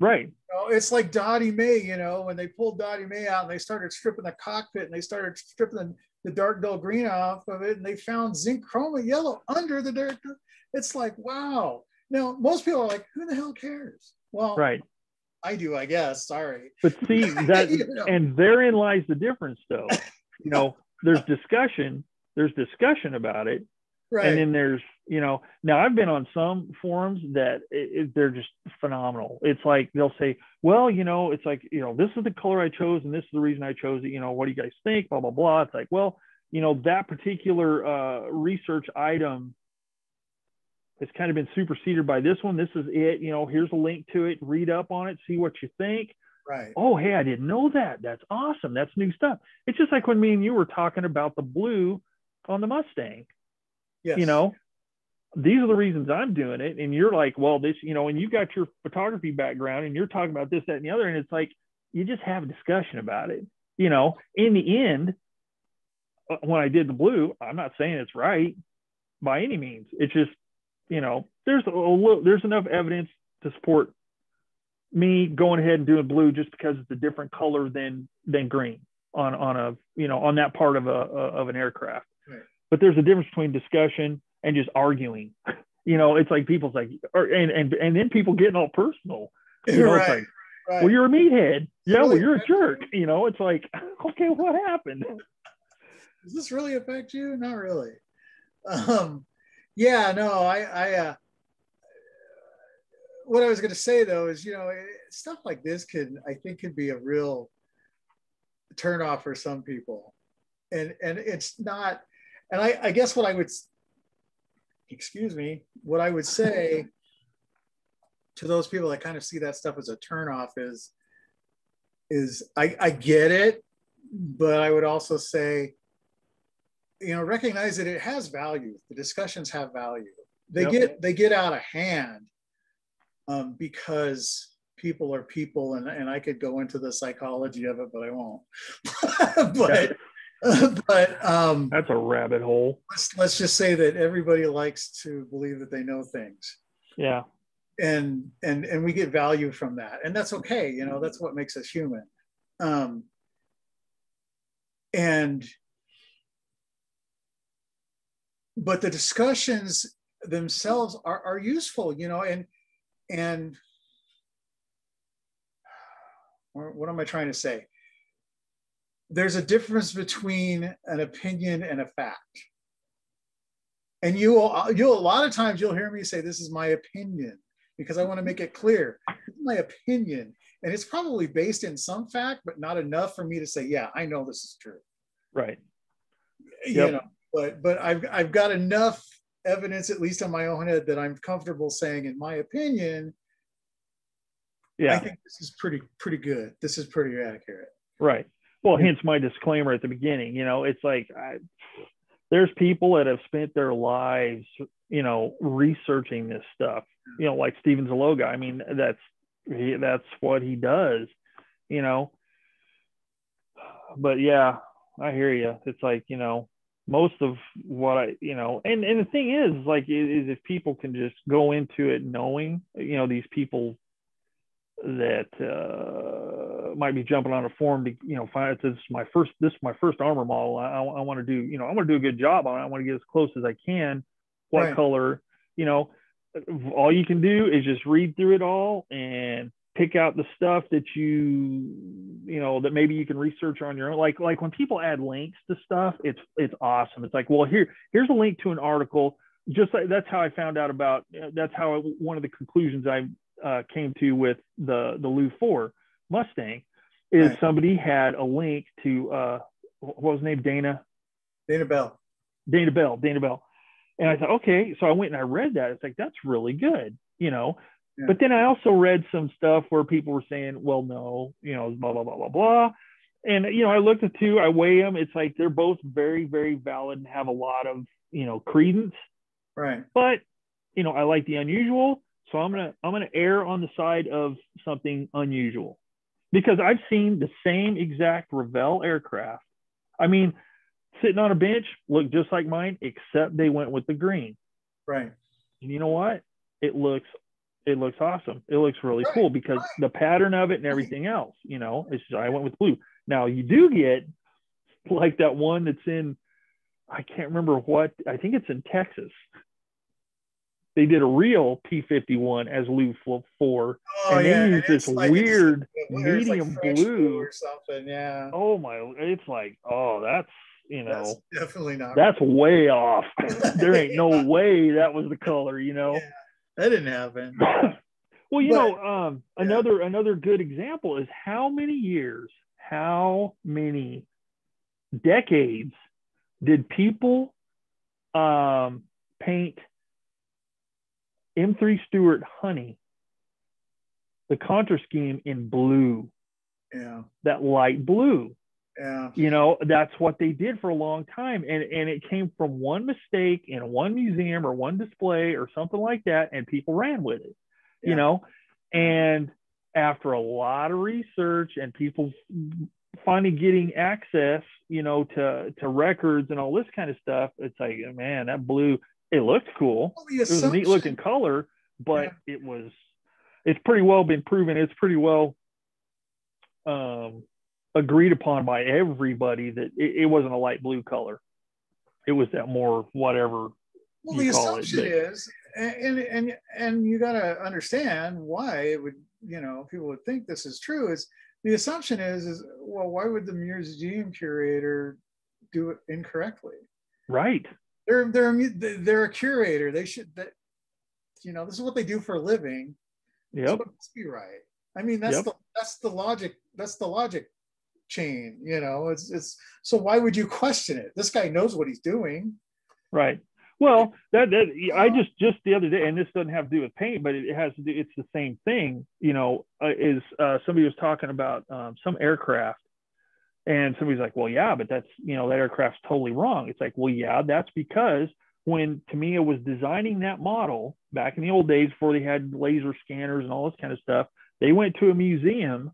Right. You know, it's like Dottie Mae, you know, when they pulled Dottie Mae out and they started stripping the cockpit and they started stripping the, the dark dull green off of it and they found zinc chroma yellow under the dirt. It's like, wow. Now, most people are like, who the hell cares? Well, right. I do, I guess. Sorry. But see that, you know? and therein lies the difference, though. You know, there's discussion. There's discussion about it, Right. And then there's, you know, now I've been on some forums that it, it, they're just phenomenal. It's like they'll say, well, you know, it's like, you know, this is the color I chose and this is the reason I chose it. You know, what do you guys think? Blah, blah, blah. It's like, well, you know, that particular uh, research item has kind of been superseded by this one. This is it. You know, here's a link to it. Read up on it, see what you think. Right. Oh, hey, I didn't know that. That's awesome. That's new stuff. It's just like when me and you were talking about the blue on the Mustang. Yes. You know, these are the reasons I'm doing it. And you're like, well, this, you know, and you got your photography background and you're talking about this, that, and the other. And it's like, you just have a discussion about it. You know, in the end, uh, when I did the blue, I'm not saying it's right by any means. It's just, you know, there's a little, there's enough evidence to support me going ahead and doing blue just because it's a different color than than green on on a you know on that part of a of an aircraft but there's a difference between discussion and just arguing. You know, it's like people's like, or, and and and then people getting all personal. You know, right, like, right. well, you're a meathead. Yeah, well, you're a jerk. You know, it's like, okay, what happened? does this really affect you? Not really. Um, yeah, no, I, I, uh, what I was going to say though is, you know, stuff like this can, I think, could be a real turnoff for some people, and and it's not. And I, I guess what I would, excuse me, what I would say to those people that kind of see that stuff as a turnoff is, is I, I get it, but I would also say, you know, recognize that it has value. The discussions have value. They yep. get they get out of hand um, because people are people, and, and I could go into the psychology of it, but I won't. but but um, that's a rabbit hole. Let's let's just say that everybody likes to believe that they know things. Yeah. And and and we get value from that, and that's okay. You know, that's what makes us human. Um, and but the discussions themselves are, are useful you know and and what am i trying to say? There's a difference between an opinion and a fact. And you will you'll a lot of times you'll hear me say this is my opinion because i want to make it clear. My opinion and it's probably based in some fact but not enough for me to say yeah i know this is true. Right. You yep. know but but I've I've got enough evidence, at least on my own head, that I'm comfortable saying, in my opinion, yeah, I think this is pretty pretty good. This is pretty accurate. Right. Well, hence my disclaimer at the beginning. You know, it's like I, there's people that have spent their lives, you know, researching this stuff. You know, like Steven Zaloga. I mean, that's he, that's what he does. You know. But yeah, I hear you. It's like you know, most of what I, you know, and, and the thing is, like, is if people can just go into it knowing, you know, these people that uh, might be jumping on a forum to, you know, find this is my first, this is my first armor model. I, I, I want to do, you know, I want to do a good job on it. I want to get as close as I can. What right. color, you know, all you can do is just read through it all and pick out the stuff that you you know that maybe you can research on your own. Like like when people add links to stuff it's it's awesome. It's like well here here's a link to an article. Just like that's how i found out about that's how I, one of the conclusions i uh, came to with the the Lou IV mustang is right. somebody had a link to uh what was his name? Dana? Dana bell. Dana bell dana bell. And i thought okay. So i went and i read that. It's like that's really good you know but then I also read some stuff where people were saying, well, no, you know, blah, blah, blah, blah, blah. And, you know, I looked at two, I weigh them. It's like they're both very, very valid and have a lot of, you know, credence. Right. But, you know, I like the unusual. So I'm going to, I'm going to err on the side of something unusual because I've seen the same exact Revell aircraft. I mean, sitting on a bench look just like mine, except they went with the green. Right. And you know what? It looks it looks awesome. It looks really cool because the pattern of it and everything else, you know, it's just, I went with blue. Now you do get like that one that's in, I can't remember what, I think it's in Texas. They did a real P51 as Lou IV, oh, and yeah. they use this like, weird medium like blue or something. Yeah. Oh my, it's like, oh, that's you know, that's definitely not. That's right. way off. there ain't no way that was the color, you know. Yeah that didn't happen. well, you but, know, um, yeah. another another good example is how many years, how many decades did people um, paint M3 Stuart Honey, the Caunter scheme in blue? Yeah. That light blue. Yeah. You know, that's what they did for a long time. And and it came from one mistake in one museum or one display or something like that, and people ran with it. Yeah. You know, and after a lot of research and people finally getting access, you know, to to records and all this kind of stuff, it's like, man, that blue, it looked cool. Well, it was a neat looking color, but yeah. it was it's pretty well been proven. It's pretty well um agreed upon by everybody that it, it, wasn't a light blue color. It was that more whatever. Well, the assumption it, is, and and and you got to understand why it would. You know, people would think this is true. Is the assumption is is well, why would the museum curator do it incorrectly. Right. They're they're they're a curator. They should that you know this is what they do for a living. Yep. So it must be right. I mean that's Yep. the that's the logic that's the logic chain. You know it's it's so why would you question it? This guy knows what he's doing. Right. Well, that, that I just just the other day, and this doesn't have to do with paint, but it has to do. It's the same thing. You know, uh, is uh, somebody was talking about um, some aircraft, and somebody's like, "Well, yeah, but that's you know that aircraft's totally wrong." It's like, well, yeah, that's because when Tamiya was designing that model back in the old days before they had laser scanners and all this kind of stuff, they went to a museum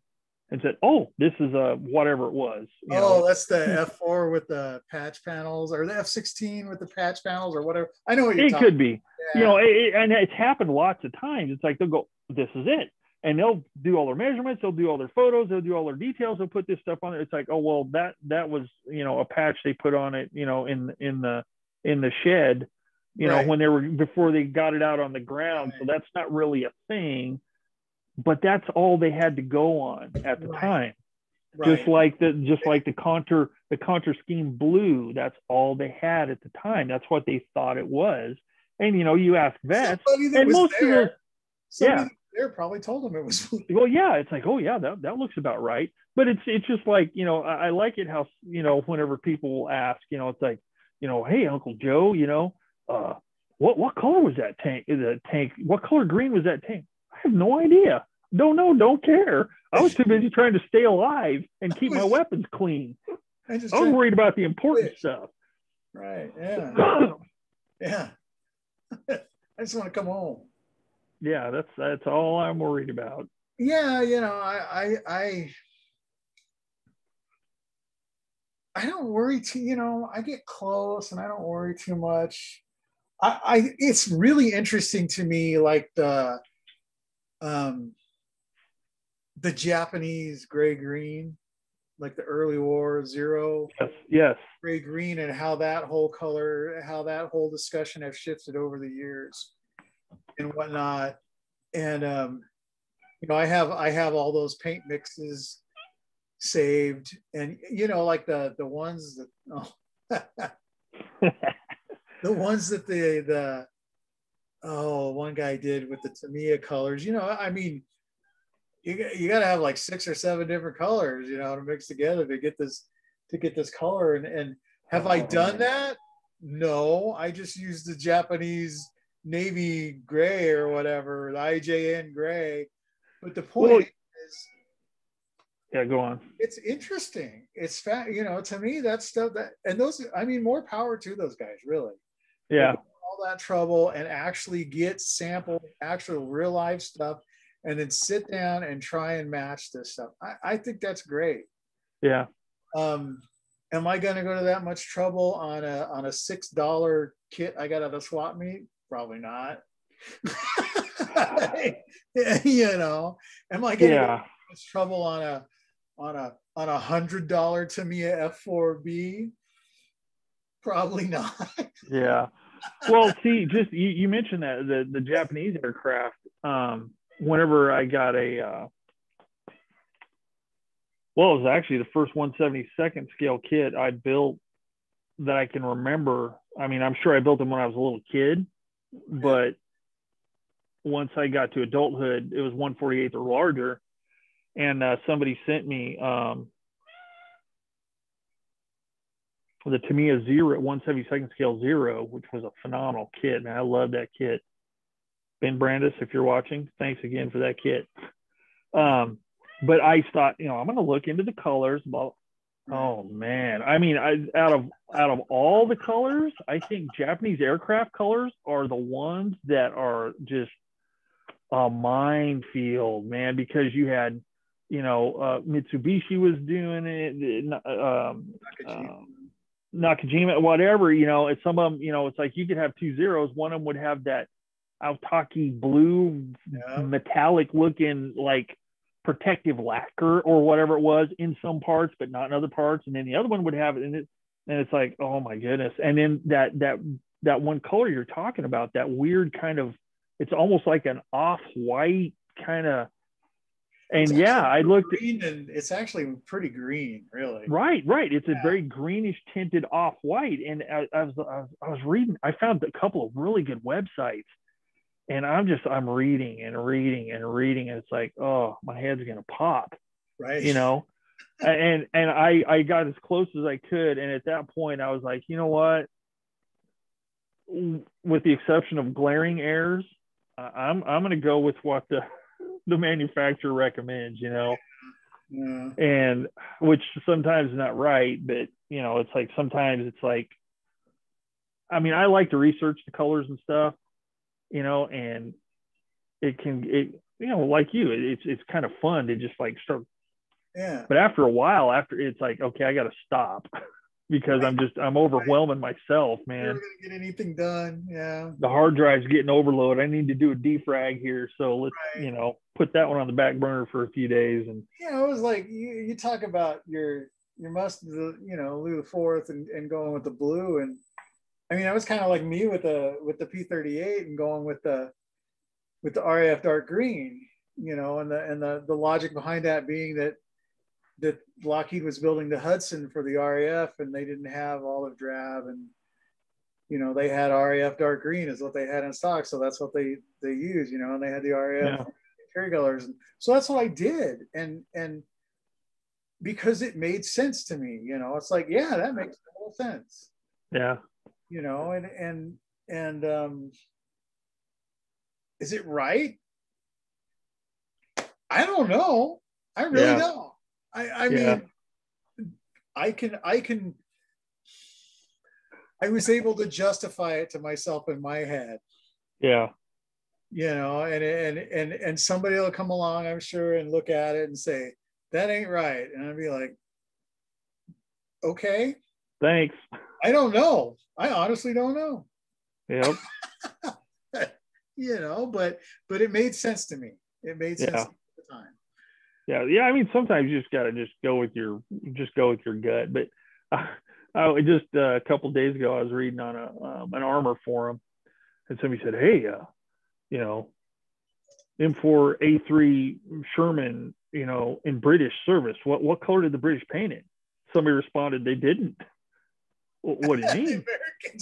and said, "Oh, this is a whatever it was." you oh, know. that's the F4 with the patch panels, or the F16 with the patch panels, or whatever. I know what you're it talking. could be. Yeah. you know, it, and it's happened lots of times. It's like they'll go, "This is it," and they'll do all their measurements, they'll do all their photos, they'll do all their details, they'll put this stuff on it. It's like, oh well, that that was you know a patch they put on it, you know, in in the in the shed, you Right. know, when they were before they got it out on the ground. So that's not really a thing, but that's all they had to go on at the Right. time right. just like the just like the Caunter the Caunter scheme blue that's all they had at the time that's what they thought it was and you know you ask vets that and most of there, those somebody yeah. there probably told them it was. well yeah it's like oh yeah that, that looks about right but it's it's just like you know I, I like it how you know whenever people ask you know it's like you know hey uncle joe you know uh what what color was that tank the tank what color green was that tank i have no idea don't know don't care i was too busy trying to stay alive and keep my weapons clean I just I was worried about the important Wish. stuff. right. Yeah. Yeah. I just want to come home. yeah, that's that's all I'm worried about. Yeah, you know, I I I I don't worry too, you know, I get close and I don't worry too much. I, I it's really interesting to me like the um the Japanese gray green, like the early war zero Yes, yes, gray green and how that whole color, how that whole discussion have shifted over the years and whatnot. And um, you know, I have I have all those paint mixes saved, and you know, like the the ones that oh, the ones that the the oh one guy did with the Tamiya colors. You know, I mean, you got- you got to have like six or seven different colors, you know, to mix together to get this to get this color. And and have I oh, done that? No, I just used the Japanese navy gray or whatever, the IJN gray. But the point Well- is, yeah. Go on. it's interesting. It's fat, you know. To me, that stuff that and those. I mean, more power to those guys, really. Yeah, all that trouble and actually get sample actual real life stuff and then sit down and try and match this stuff. I, I think that's great. yeah, Um, am I going to go to that much trouble on a on a six dollar kit I got at a swap meet? Probably not. you know, am I going to yeah. much trouble on a on a on a hundred dollar Tamiya F4B? Probably not. Yeah. Well, see, just you, you mentioned that the the Japanese aircraft. Um, whenever I got a, uh, well, it was actually the first 172nd scale kit I built that I can remember. I mean, I'm sure I built them when I was a little kid, but once I got to adulthood, it was 148 or larger. And uh, somebody sent me um, the Tamiya Zero, 172nd scale Zero, which was a phenomenal kit. Man, I love that kit. Ben Brandis, if you're watching, thanks again for that kit. Um, but I thought, you know, I'm going to look into the colors. Oh man, I mean, I, out of out of all the colors, I think Japanese aircraft colors are the ones that are just a minefield, man. Because you had, you know, uh, Mitsubishi was doing it, um, um, Nakajima, whatever. You know, it's some of them. You know, it's like you could have two zeros. One of them would have that Aotake blue, Yeah. metallic looking like protective lacquer or whatever it was in some parts, but not in other parts. And then the other one would have it, and it, and it's like, oh my goodness. And then that that that one color you're talking about, that weird kind of, it's almost like an off-white kind of. And It's yeah, I looked at green and it's actually pretty green, really. right, right. It's a very greenish tinted off white. And I, I was I was I was reading, I found a couple of really good websites. And I'm just I'm reading and reading and reading, and it's like, oh, my head's gonna pop. Right. you know and and i i got as close as i could and at that point i was like you know what with the exception of glaring errors i'm i'm going to go with what the the manufacturer recommends you know Yeah. and which sometimes is not right but you know it's like sometimes it's like i mean i like to research the colors and stuff you know and it can it you know like you it, it's it's kind of fun to just like start Yeah. but after a while after it's like okay i gotta stop because i'm just i'm overwhelming myself man. Never gonna get anything done. Yeah. the hard drive's getting overloaded i need to do a defrag here so let's Right. you know put that one on the back burner for a few days and Yeah, it was like you, you talk about your your must you know Louis the Fourth and, and going with the blue and I mean that was kind of like me with the with the P38 and going with the with the RAF dark green, you know, and the and the the logic behind that being that that Lockheed was building the Hudson for the RAF and they didn't have olive drab and you know they had RAF dark green is what they had in stock so that's what they they used you know and they had the RAF Yeah. colors. And so that's what I did and and because it made sense to me you know it's like yeah that makes total sense. Yeah you know and and and um is it right? I don't know. I really Yeah. don't. I I Yeah. mean I can I can I was able to justify it to myself in my head. Yeah. You know and and and and somebody will come along i'm sure and look at it and say that ain't right. And i'd be like okay. Thanks i don't know. I honestly don't know. Yep. You know but but it made sense to me. It made sense Yeah. at the time. Yeah yeah i mean sometimes you just gotta just go with your just go with your gut but uh, I, just uh, a couple days ago i was reading on a um, an armor forum and somebody said hey uh, you know m4 a3 sherman you know in british service what what color did the british paint it? Somebody responded they didn't. "Wh- what do you mean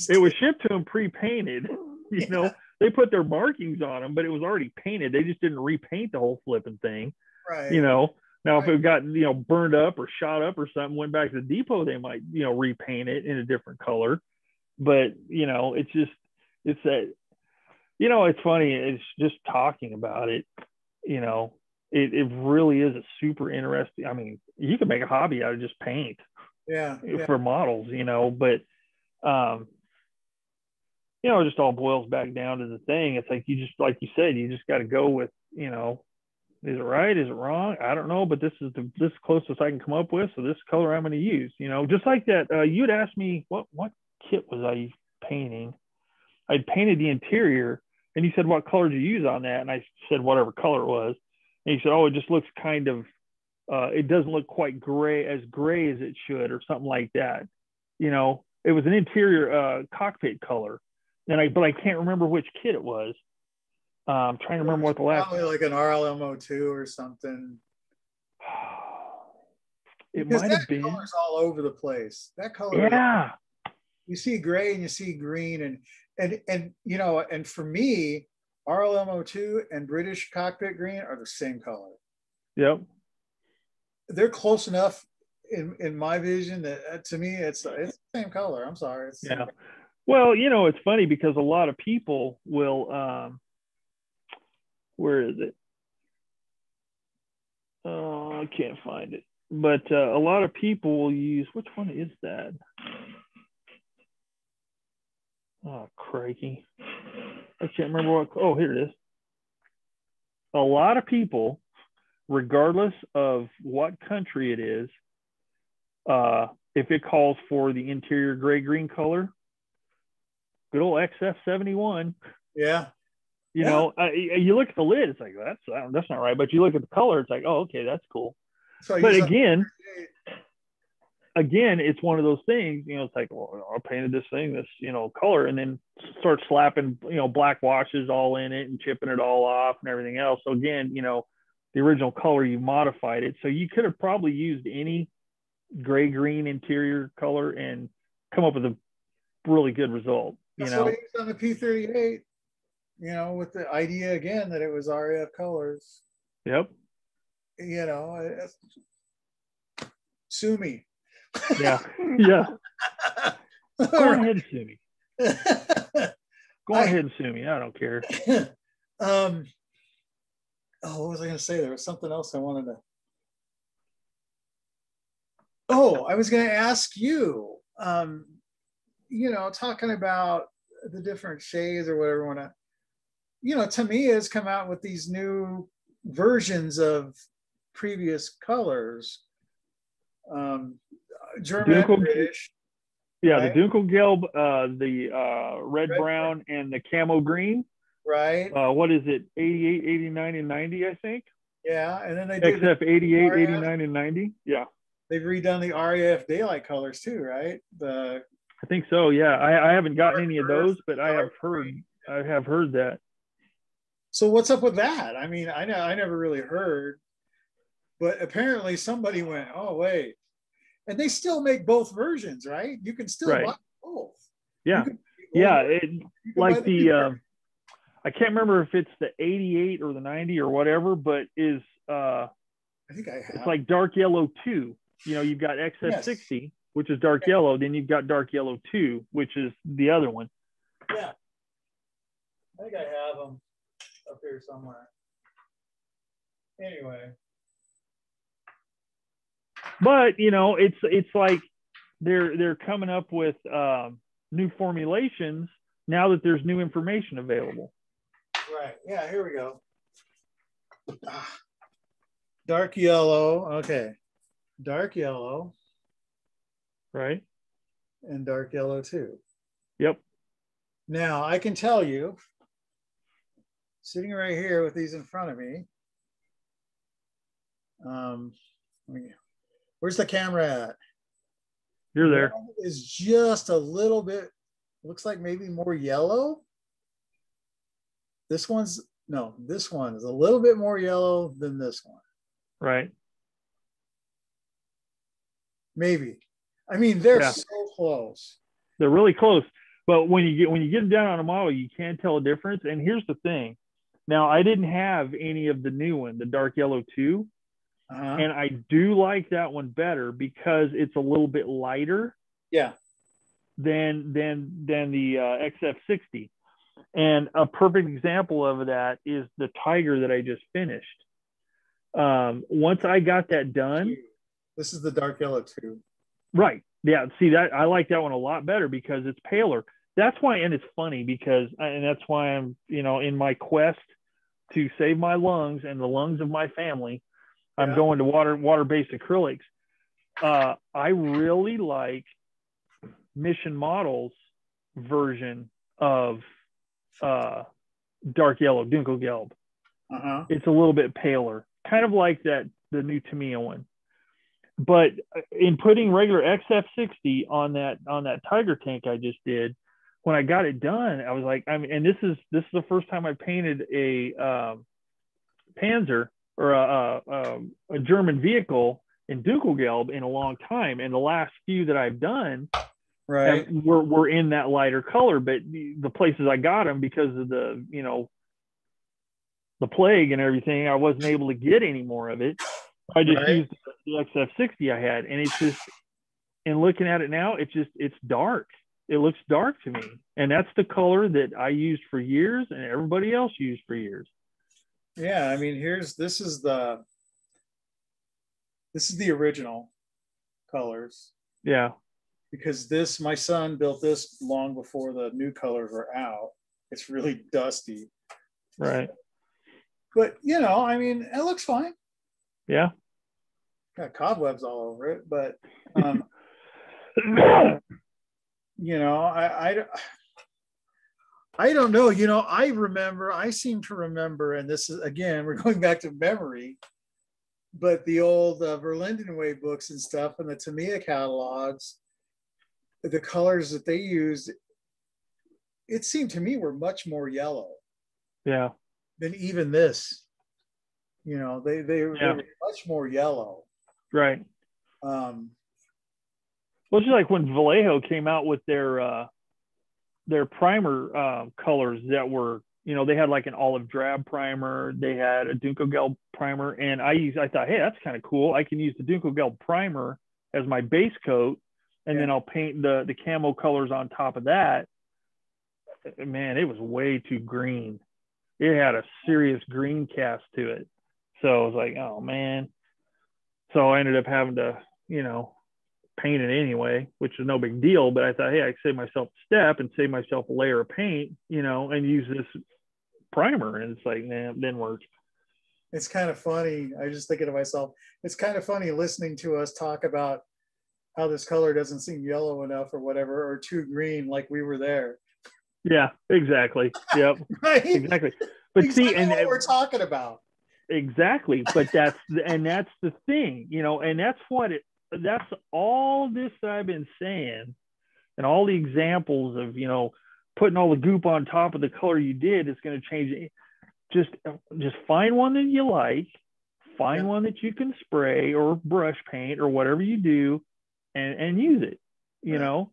it was shipped to them pre-painted you Yeah. know they put their markings on them but it was already painted. They just didn't repaint the whole flipping thing right. you know? Now if it got you know burned up or shot up or something went back to the depot they might you know repaint it in a different color. But you know it's just it's that you know it's funny it's just talking about it you know? It, it really is a super interesting i mean you can make a hobby out of just paint yeah, yeah. for models you know but um you know it just all boils back down to the thing. It's like you just like you said you just got to go with you know is it right? Is it wrong? I don't know but this is the this is closest i can come up with so this color i'm going to use you know? Just like that uh, you'd asked me what what kit was i painting? I'd painted the interior and you said what color did you use on that? And i said whatever color it was. And you said oh it just looks kind of uh, it doesn't look quite gray as gray as it should or something like that you know it was an interior uh, cockpit color and i but i can't remember which kit it was uh, i'm trying to remember what the last Probably like an RLM02 or something. it Because might have been color's all over the place. That color, yeah you see gray and you see green, and and and you know, and for me, RLM02 and British cockpit green are the same color. yep They're close enough in in my vision that uh, to me it's it's the same color. I'm sorry. It's Yeah. Well, you know, it's funny because a lot of people will um where is it? Oh, I can't find it. But uh, a lot of people will use which one is that? Oh, crikey. I can't remember what oh, here it is. A lot of people, regardless of what country it is, uh, if it calls for the interior gray green color, good old XF71. Yeah. You Yeah. know, uh, you look at the lid, it's like that's that's not right. But you look at the color, it's like, oh, okay, that's cool. So But again, again, it's one of those things. You know, it's like, well, I painted this thing this you know color, and then start slapping you know black washes all in it and chipping it all off and everything else. So again, you know, the original color, you modified it. So you could have probably used any gray green interior color and come up with a really good result. You That's know, what I used on the P38. You know, with the idea again that it was RAF colors. yep, You know, sue me. yeah, yeah. Go ahead and sue me. Go I- ahead and sue me. I don't care. um, oh, what was I going to say? There was something else I wanted to. Oh, I was going to ask you. Um, you know, talking about the different shades or whatever. Want to, you know, Tamiya has come out with these new versions of previous colors. Um, German, Dunkel- British. Yeah, Right. the Dunkelgelb, uh, the uh, red, Red brown, and the camo green. Right? Uh, what is it? 88, 89, and 90, I think. Yeah, and then they did XF 88, RF. 89, and 90. Yeah, they've redone the RAF daylight colors too, right? The I think so. Yeah, I, I haven't gotten any of those, but I have heard. I have heard that. so what's up with that? I mean, I know I never really heard, but apparently somebody went, oh wait, and they still make both versions, right? You can still Right. buy both. Yeah, yeah. It, you can buy like the two uh. I can't remember if it's the 88 or the 90 or whatever, but is uh, I think I have. it's like dark yellow two. You know, you've got XF60, which is dark yellow. Then you've got dark yellow two, which is the other one. yeah, I think I have them up here somewhere. Anyway, but you know it's it's like they're they're coming up with um, new formulations now that there's new information available right? Yeah, here we go. Ah. Dark yellow. Okay, dark yellow. right and dark yellow too. yep Now I can tell you, sitting right here with these in front of me. Um, where's the camera at? you're there Is just a little bit. Looks like maybe more yellow. This one's no. This one is a little bit more yellow than this one. right Maybe. I mean, they're Yeah. so close. they're really close but when you get when you get them down on a model you can tell a difference and here's the thing now i didn't have any of the new one the dark yellow 2 Uh-huh. and i do like that one better because it's a little bit lighter yeah. than than than the uh, xf60 and a perfect example of that is the tiger that i just finished um, once i got that done This is the dark yellow too. Right. Yeah. See that I like that one a lot better because it's paler. That's why, and it's funny because, and that's why I'm, you know, in my quest to save my lungs and the lungs of my family, I'm Yeah. going to water water based acrylics. Uh, I really like Mission Models version of uh, dark yellow Dunkelgelb. Uh-huh. It's a little bit paler, kind of like that the new Tamiya one. But in putting regular XF60 on that on that Tiger tank I just did, when I got it done, I was like, I mean, and this is this is the first time I painted a um, Panzer or a, a, a German vehicle in Dunkelgelb in a long time, and the last few that I've done Right. were were in that lighter color. But the, the places I got them because of the you know the plague and everything, I wasn't able to get any more of it. I just Right. used the XF60 I had, and it's just and looking at it now, it's just it's dark. It looks dark to me, and that's the color that I used for years, and everybody else used for years. Yeah, I mean, here's this is the this is the original colors Yeah, because this my son built this long before the new colors were out. It's really dusty, right. but you know, I mean, it looks fine. Yeah. Got cobwebs all over it, but um, you know, I, I I don't know. You know, I remember. I seem to remember, and this is again, we're going back to memory. But the old uh, Verlinden Way books and stuff, and the Tamiya catalogs, the colors that they used, it seemed to me were much more yellow yeah. than even this. You know, they they, yeah. they were much more yellow. Right. Um, well, it's just like when Vallejo came out with their uh, their primer uh, colors that were, you know, they had like an olive drab primer, they had a Dunkel Gelb primer, and I used, I thought, hey, that's kind of cool. I can use the Dunkel Gelb primer as my base coat, and yeah. then I'll paint the the camo colors on top of that. Man, it was way too green. It had a serious green cast to it. So I was like, oh man. So I ended up having to, you know, paint it anyway, which is no big deal. But I thought, hey, I could save myself a step and save myself a layer of paint, you know, and use this primer. And it's like, nah, didn't work. It's kind of funny. I was just thinking to myself, it's kind of funny listening to us talk about how this color doesn't seem yellow enough or whatever, or too green, like we were there. Yeah, exactly. Yep. right? Exactly. But exactly see, and what we're talking about. Exactly. But that's and that's the thing, you know, and that's what it that's all this that I've been saying and all the examples of, you know, putting all the goop on top of the color you did is going to change it. Just just find one that you like, find yeah. one that you can spray or brush paint or whatever you do and and use it. You right. know,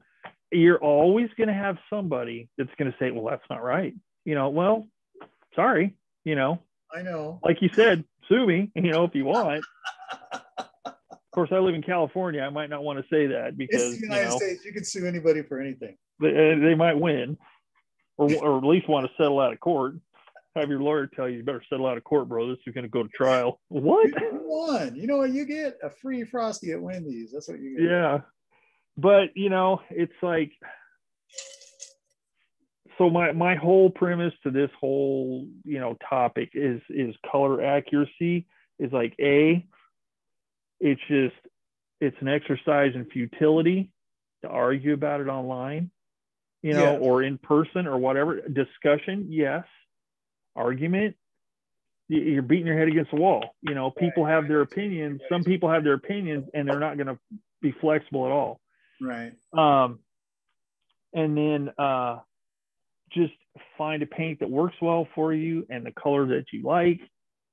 you're always going to have somebody that's going to say, "Well, that's not right." You know, well, sorry, you know. I know. Like you said, sue me, you know, if you want. Of course, I live in California. I might not want to say that because it's the United you know, States. You can sue anybody for anything. They, uh, they might win, or, or at least want to settle out of court. Have your lawyer tell you you better settle out of court, bro. This is going to go to trial. What? You won. You know what you get? A free frosty at Wendy's. That's what you get. Yeah, but you know, it's like so my my whole premise to this whole you know topic is is color accuracy is like a it's just it's an exercise in futility to argue about it online, you know, or in person or whatever. Discussion, yes. Argument, you're beating your head against the wall. You know, people have their opinions. Some people have their opinions, and they're not going to be flexible at all. Right. Um, and then uh, just find a paint that works well for you and the color that you like,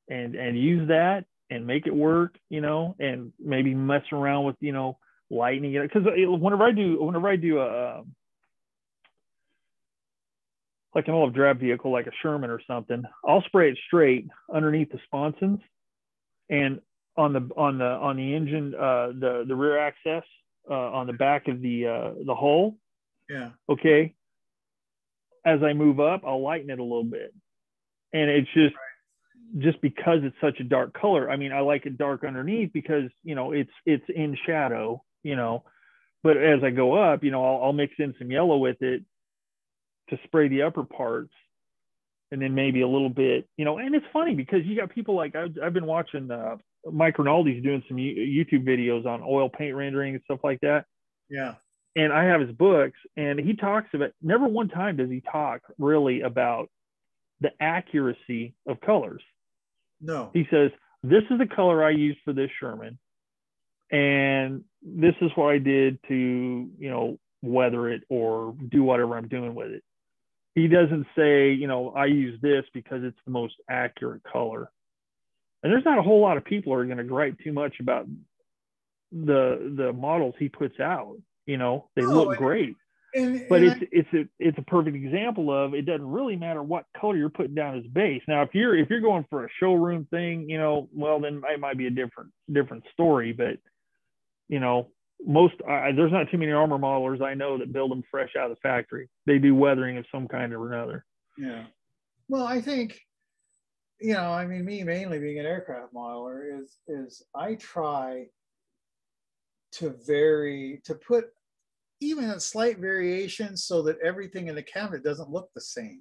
and and use that and make it work, you know, and maybe mess around with, you know, lightning it. Because whenever I do, whenever I do a um, like an old drab vehicle, like a Sherman or something, I'll spray it straight underneath the sponsons, and on the on the on the engine, uh, the the rear access, uh, on the back of the uh, the hull. Yeah. Okay. As I move up, I'll lighten it a little bit, and it's just. Right just because it's such a dark color. I mean, I like it dark underneath because you know it's it's in shadow, you know. But as I go up, you know, I'll, I'll mix in some yellow with it to spray the upper parts, and then maybe a little bit, you know. And it's funny because you got people like I've, I've been watching uh, Mike Rinaldi's doing some YouTube videos on oil paint rendering and stuff like that. Yeah. And I have his books, and he talks about never one time does he talk really about the accuracy of colors. No. He says, This is the color I used for this Sherman. And this is what I did to, you know, weather it or do whatever I'm doing with it. He doesn't say, you know, I use this because it's the most accurate color. And there's not a whole lot of people are going to gripe too much about the the models he puts out. You know, they no, look great. And, but and it's I, it's a it's a perfect example of it doesn't really matter what color you're putting down as base. Now, if you're if you're going for a showroom thing, you know, well then it might be a different different story. But you know, most uh, there's not too many armor modelers I know that build them fresh out of the factory. They do weathering of some kind or another. Yeah. Well, I think you know, I mean, me mainly being an aircraft modeler is is I try to vary to put even a slight variation so that everything in the cabinet doesn't look the same.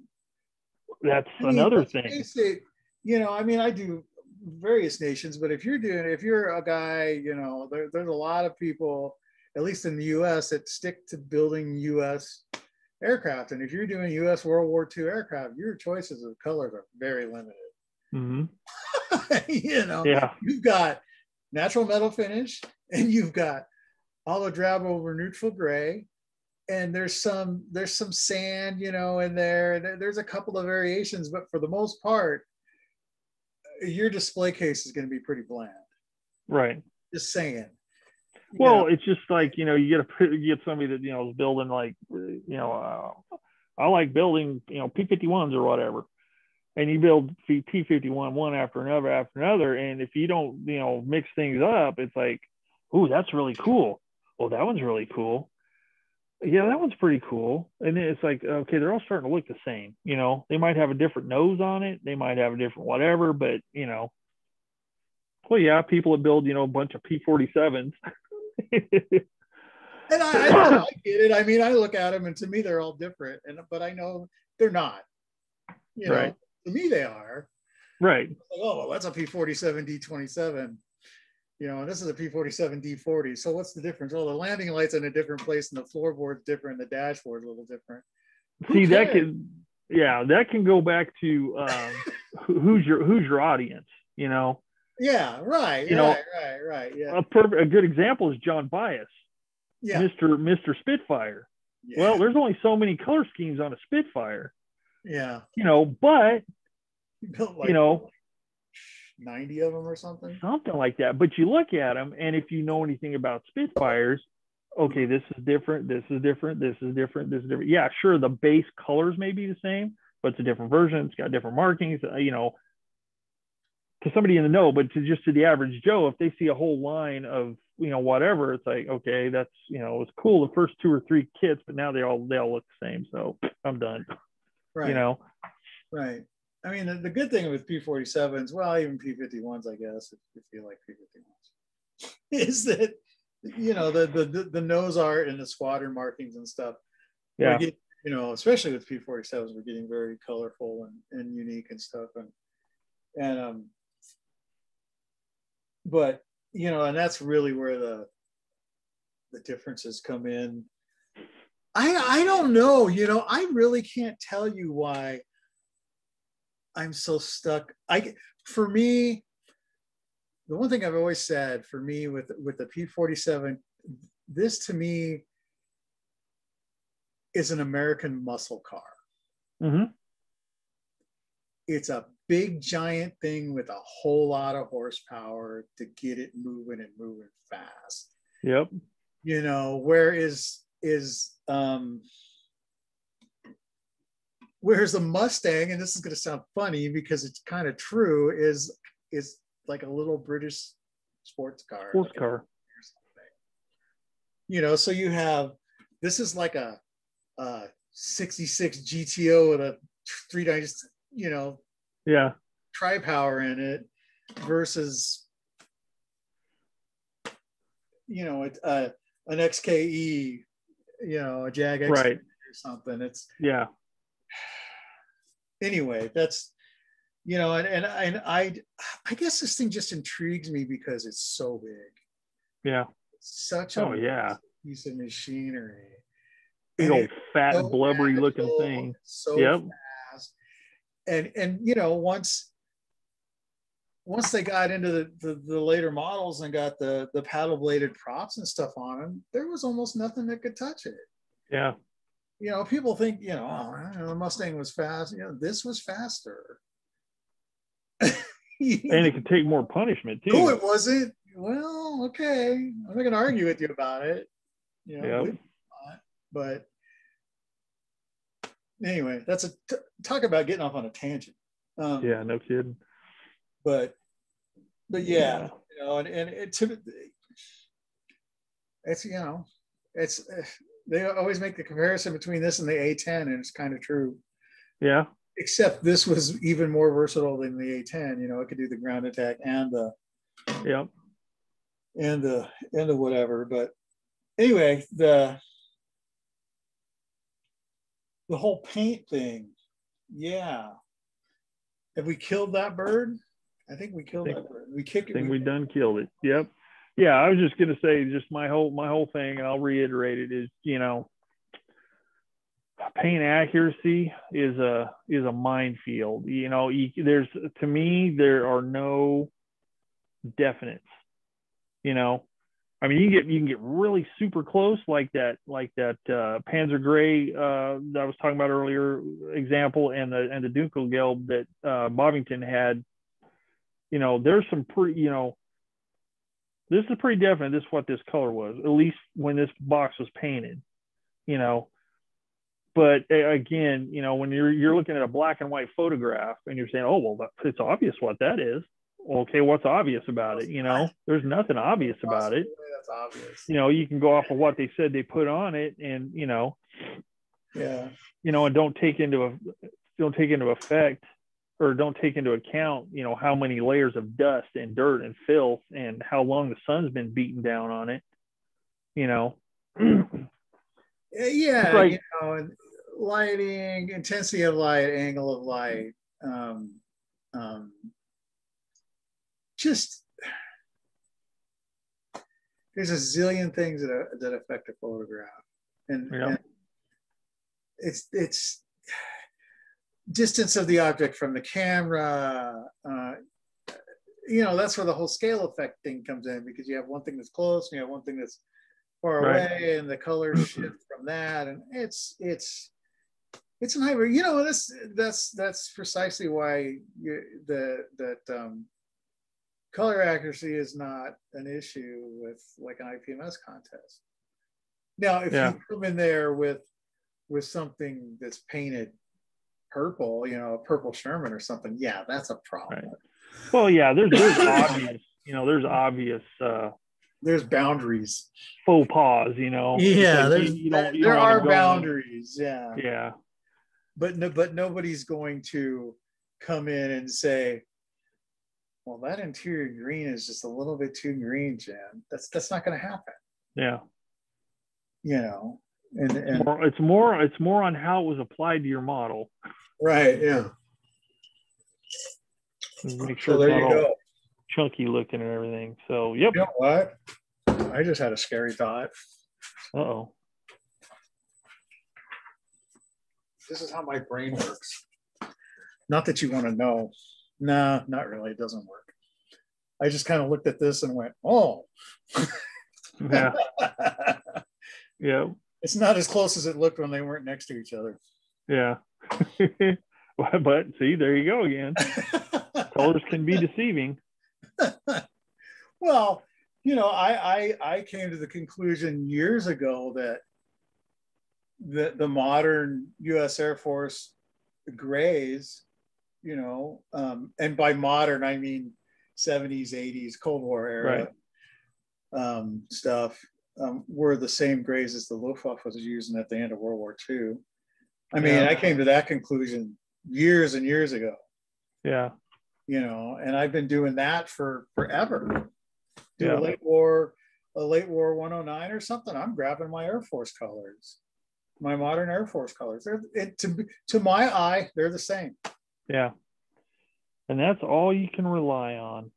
That's I mean, another thing. It, you know, I mean, I do various nations, but if you're doing, if you're a guy, you know, there, there's a lot of people, at least in the U.S., that stick to building U.S. aircraft, and if you're doing U.S. World War II aircraft, your choices of colors are very limited. Mm-hmm. you know, yeah. you've got natural metal finish, and you've got olive drab over neutral gray and there's some there's some sand you know in there there's a couple of variations but for the most part your display case is going to be pretty bland. Right. Just saying. Well, know, it's just like you know, you get a you get somebody that you know is building like you know, uh, I like building you know P51s or whatever, and you build P51 one after another after another, and if you don't you know mix things up, it's like, ooh, that's really cool. Oh, that one's really cool. Yeah, that one's pretty cool. And it's like, okay, they're all starting to look the same. You know, they might have a different nose on it, they might have a different whatever, but you know, well, yeah, people that build you know a bunch of P47s. and I, I, I get it. I mean, I look at them, and to me, they're all different. And but I know they're not. You know, Right. to me, they are. right. Like, oh, well, that's a P47 D27. You know, and this is a P47 D40. So what's the difference? Well, the landing light's in a different place, and the floorboard's different, the dashboard's a little different. Who See, that can, yeah, that can go back to um, who's your who's your audience. You know, Yeah, right. You know, right, right, right. Yeah. a perfect a good example is John Bias, Yeah. Mister Mister Spitfire. yeah. Well, there's only so many color schemes on a Spitfire. yeah. You know, but like you know 90 of them or something. something like that. But you look at them, and if you know anything about Spitfires, okay, this is different, this is different, this is different, this is different. Yeah, sure, the base colors may be the same, but it's a different version. It's got different markings. uh, You know, to somebody in the know, but to just to the average Joe, if they see a whole line of you know whatever, it's like okay, that's you know it's cool the first two or three kits, but now they all they all look the same. So I'm done. Right. You know, Right. I mean, the, the good thing with P47s, well, even P51s, I guess, if, if you like P51s, is that you know the the the, the nose art and the squadron markings and stuff. yeah, you know, especially with P47s, we're getting very colorful and, and unique and stuff. And and um, but you know, and that's really where the the differences come in. I I don't know, you know, I really can't tell you why I'm so stuck. I for me, the one thing I've always said for me with with the P47, this to me is an American muscle car. Mm-hmm. It's a big giant thing with a whole lot of horsepower to get it moving and moving fast. yep, You know, where is is um whereas the Mustang, and this is gonna sound funny because it's kind of true, is is like a little British sports car. sports like car. You know, so you have this is like a, a 66 GTO with a three deuce, you know, Yeah, tri power in it versus, you know, it, uh, an XKE, you know, a Jag X right. or something. It's Yeah, anyway, that's you know, and and, and I I guess this thing just intrigues me because it's so big. yeah. It's such a Oh yeah, piece of machinery. big old fat so blubbery looking thing. So Yep. fast. And and you know, once once they got into the, the, the later models and got the the paddle bladed props and stuff on them, there was almost nothing that could touch it. Yeah, You know, people think, you know, oh, the Mustang was fast. You know, this was faster. and it could take more punishment too. No, it wasn't. Well, okay. I'm not going to argue with you about it. You know, Yep. believe it or not. but anyway, that's a t- talk about getting off on a tangent. Um, Yeah, no kidding. But, but yeah, you know, and, and it, it's, you know, it's, uh, they always make the comparison between this and the A10, and it's kind of true. Yeah, Except this was even more versatile than the A10. You know, it could do the ground attack and the yeah, and the and the whatever. But anyway, the the whole paint thing, yeah. Have we killed that bird? I think we killed Think- that bird. We kick I it. think we- we done killed it. Yep. Yeah, I was just gonna say, just my whole my whole thing, and I'll reiterate it is, you know, paint accuracy is a is a minefield. You know, you, there's to me there are no definites. You know, I mean, you can get you can get really super close, like that like that uh, Panzer Gray uh, that I was talking about earlier example, and the and the Dunkelgelb that uh, had you know, there's some pretty, you know, this is pretty definite. This is what this color was, at least when this box was painted, you know. But again, you know, when you're you're looking at a black and white photograph and you're saying, oh well, it's obvious what that is. Okay, what's obvious about it? You know, there's nothing obvious about it. That's obvious. You know, you can go off of what they said they put on it, and you know, yeah, you know, and don't take into a don't take into effect or don't take into account, you know, how many layers of dust and dirt and filth and how long the sun's been beating down on it, you know. yeah, like, you know, lighting, intensity of light, angle of light, um, um, just there's a zillion things that are, that affect a photograph, and, yeah. and it's it's distance of the object from the camera. Uh, you know, that's where the whole scale effect thing comes in because you have one thing that's close and you have one thing that's far right. away, and the colors shift from that, and it's it's it's an hybrid. You know, that's that's that's precisely why you, the that um, color accuracy is not an issue with like an IPMS contest. Now, if yeah. you come in there with with something that's painted purple, you know, a purple Sherman or something, yeah, that's a problem. Right. Well, yeah, there's there's obvious, you know, there's obvious uh there's boundaries. Faux pas, you know. Yeah, there's, you, you don't, you there are boundaries. In. Yeah. Yeah. But no, but nobody's going to come in and say, well, that interior green is just a little bit too green, Jen. That's that's not going to happen. Yeah. You know, and, and it's more, it's more it's more on how it was applied to your model. Right. Yeah. Make sure so there you go. Chunky looking and everything. So yep. You know what? I just had a scary thought. Uh oh. This is how my brain works. Not that you want to know. Nah, not really. It doesn't work. I just kind of looked at this and went, oh. yeah. yeah. It's not as close as it looked when they weren't next to each other. Yeah. but see, there you go again. Colors can be deceiving. well, you know, I, I I came to the conclusion years ago that the the modern U.S. Air Force grays, you know, um, and by modern I mean 70s, 80s, Cold War era right. um, stuff um, were the same grays as the Luftwaffe was using at the end of World War II. I mean, yeah. I came to that conclusion years and years ago. Yeah. You know, and I've been doing that for forever. Do yeah. a late war, a late war 109 or something. I'm grabbing my Air Force colors, my modern Air Force colors. They're it, to to my eye, they're the same. Yeah. And that's all you can rely on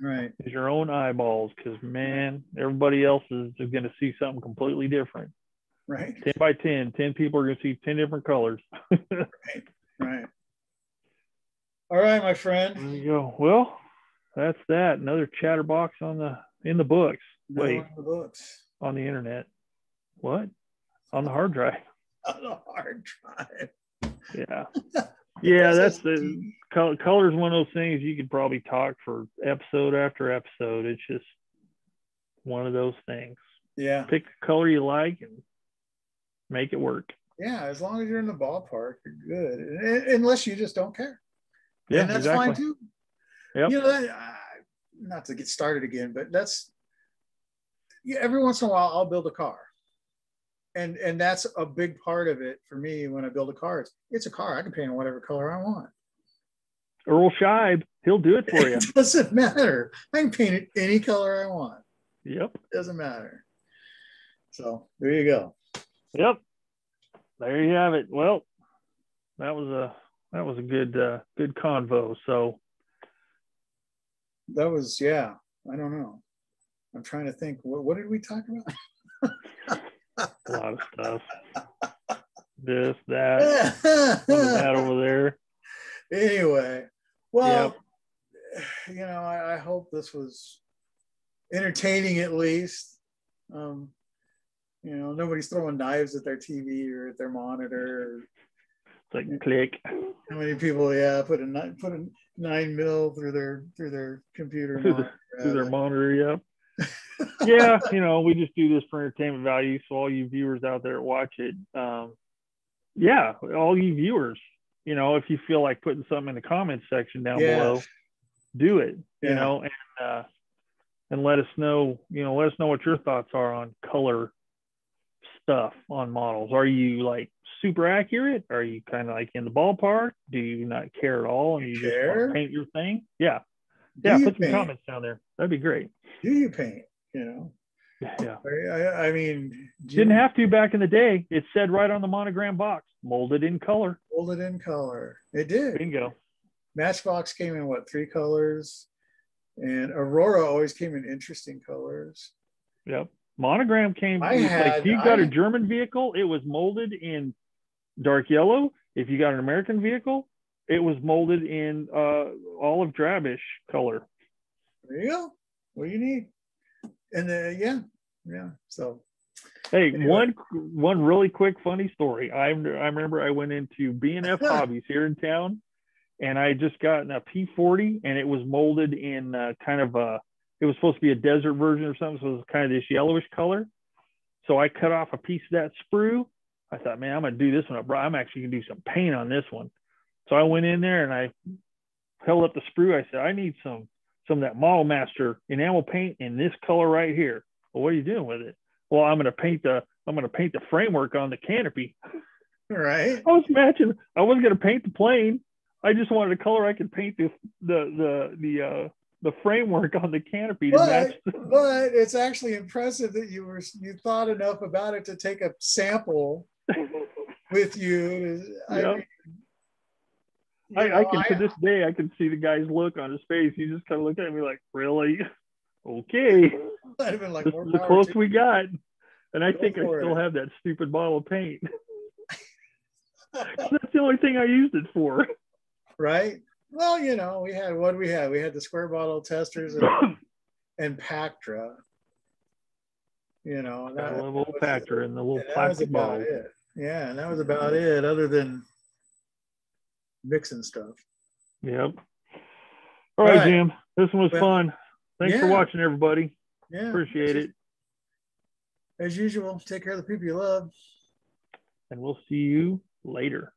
right is your own eyeballs because man everybody else is, is going to see something completely different right? 10 by 10 10 people are going to see 10 different colors. Right. Right all right my friend. There you go. Well that's that. Another chatterbox on the in the books. No, wait. the books. On the internet. What? On the hard drive. On the hard drive. Yeah. Yeah that's the color is one of those things you could probably talk for episode after episode. It's just one of those things. Yeah. Pick the color you like and make it work. Yeah, as long as you're in the ballpark, you're good. Unless you just don't care. Yeah, and that's exactly. fine too. Yep. You know, that, uh, not to get started again, but that's yeah. Every once in a while, I'll build a car, and and that's a big part of it for me when I build a car. It's, it's a car. I can paint it whatever color I want. Earl Scheib, he'll do it for you. It doesn't matter. I can paint it any color I want. Yep. It doesn't matter. So there you go. Yep. There you have it. Well, that was a that was a good uh, good convo. So that was yeah. I don't know. I'm trying to think. What, what did we talk about? a lot of stuff. This, that, that over there. Anyway, well, yep. you know, I, I, hope this was entertaining at least. Um, you know, nobody's throwing knives at their TV or at their monitor. It's like click. How many people, yeah, put a nine put a nine mil through their through their computer through, the, through their monitor, yeah. yeah, you know, we just do this for entertainment value. So all you viewers out there watch it, um, yeah, all you viewers, you know, if you feel like putting something in the comments section down yeah. below, do it. Yeah. You know, and uh, and let us know, you know, let us know what your thoughts are on color stuff on models. Are you like super accurate? Are you kind of like in the ballpark? Do you not care at all and you just paint your thing? Yeah. Do yeah, put some paint? comments down there. That'd be great. Do you paint? You know? Yeah. I, I mean, didn't have to back in the day. It said right on the monogram box, molded in color. Molded in color. It did. Bingo. Matchbox came in what three colors, and Aurora always came in interesting colors. Yep. Monogram came. I had, like if you got I, a German vehicle, it was molded in dark yellow. If you got an American vehicle, it was molded in uh, olive drabish color. There you go. What do you need? And uh, yeah, yeah. So, hey, anyway. one one really quick funny story. I I remember I went into B and F Hobbies here in town, and I just gotten a P40, and it was molded in uh, kind of a. It was supposed to be a desert version or something, so it was kind of this yellowish color. So I cut off a piece of that sprue. I thought, man, I'm gonna do this one up. I'm actually gonna do some paint on this one. So I went in there and I held up the sprue. I said, I need some some of that Model Master enamel paint in this color right here. Well, what are you doing with it? Well, I'm gonna paint the I'm gonna paint the framework on the canopy. Right. I was matching. I wasn't gonna paint the plane. I just wanted a color I could paint the the the the uh the framework on the canopy but, match. but it's actually impressive that you were you thought enough about it to take a sample with you. I, yep. you I, I, can I, to this day I can see the guy's look on his face. He just kind of looked at me like, "Really? Okay." Like, this is the close we got, and I Go think I still it. have that stupid bottle of paint. That's the only thing I used it for. Right. Well, you know, we had what we had. We had the square bottle testers and, and Pactra. You know, that, little Pactra and the little yeah, plastic bottle. It. Yeah, and that was about it, other than mixing stuff. Yep. All right, right. Jim. This one was well, fun. Thanks yeah. for watching, everybody. Yeah. Appreciate it. As usual, take care of the people you love. And we'll see you later.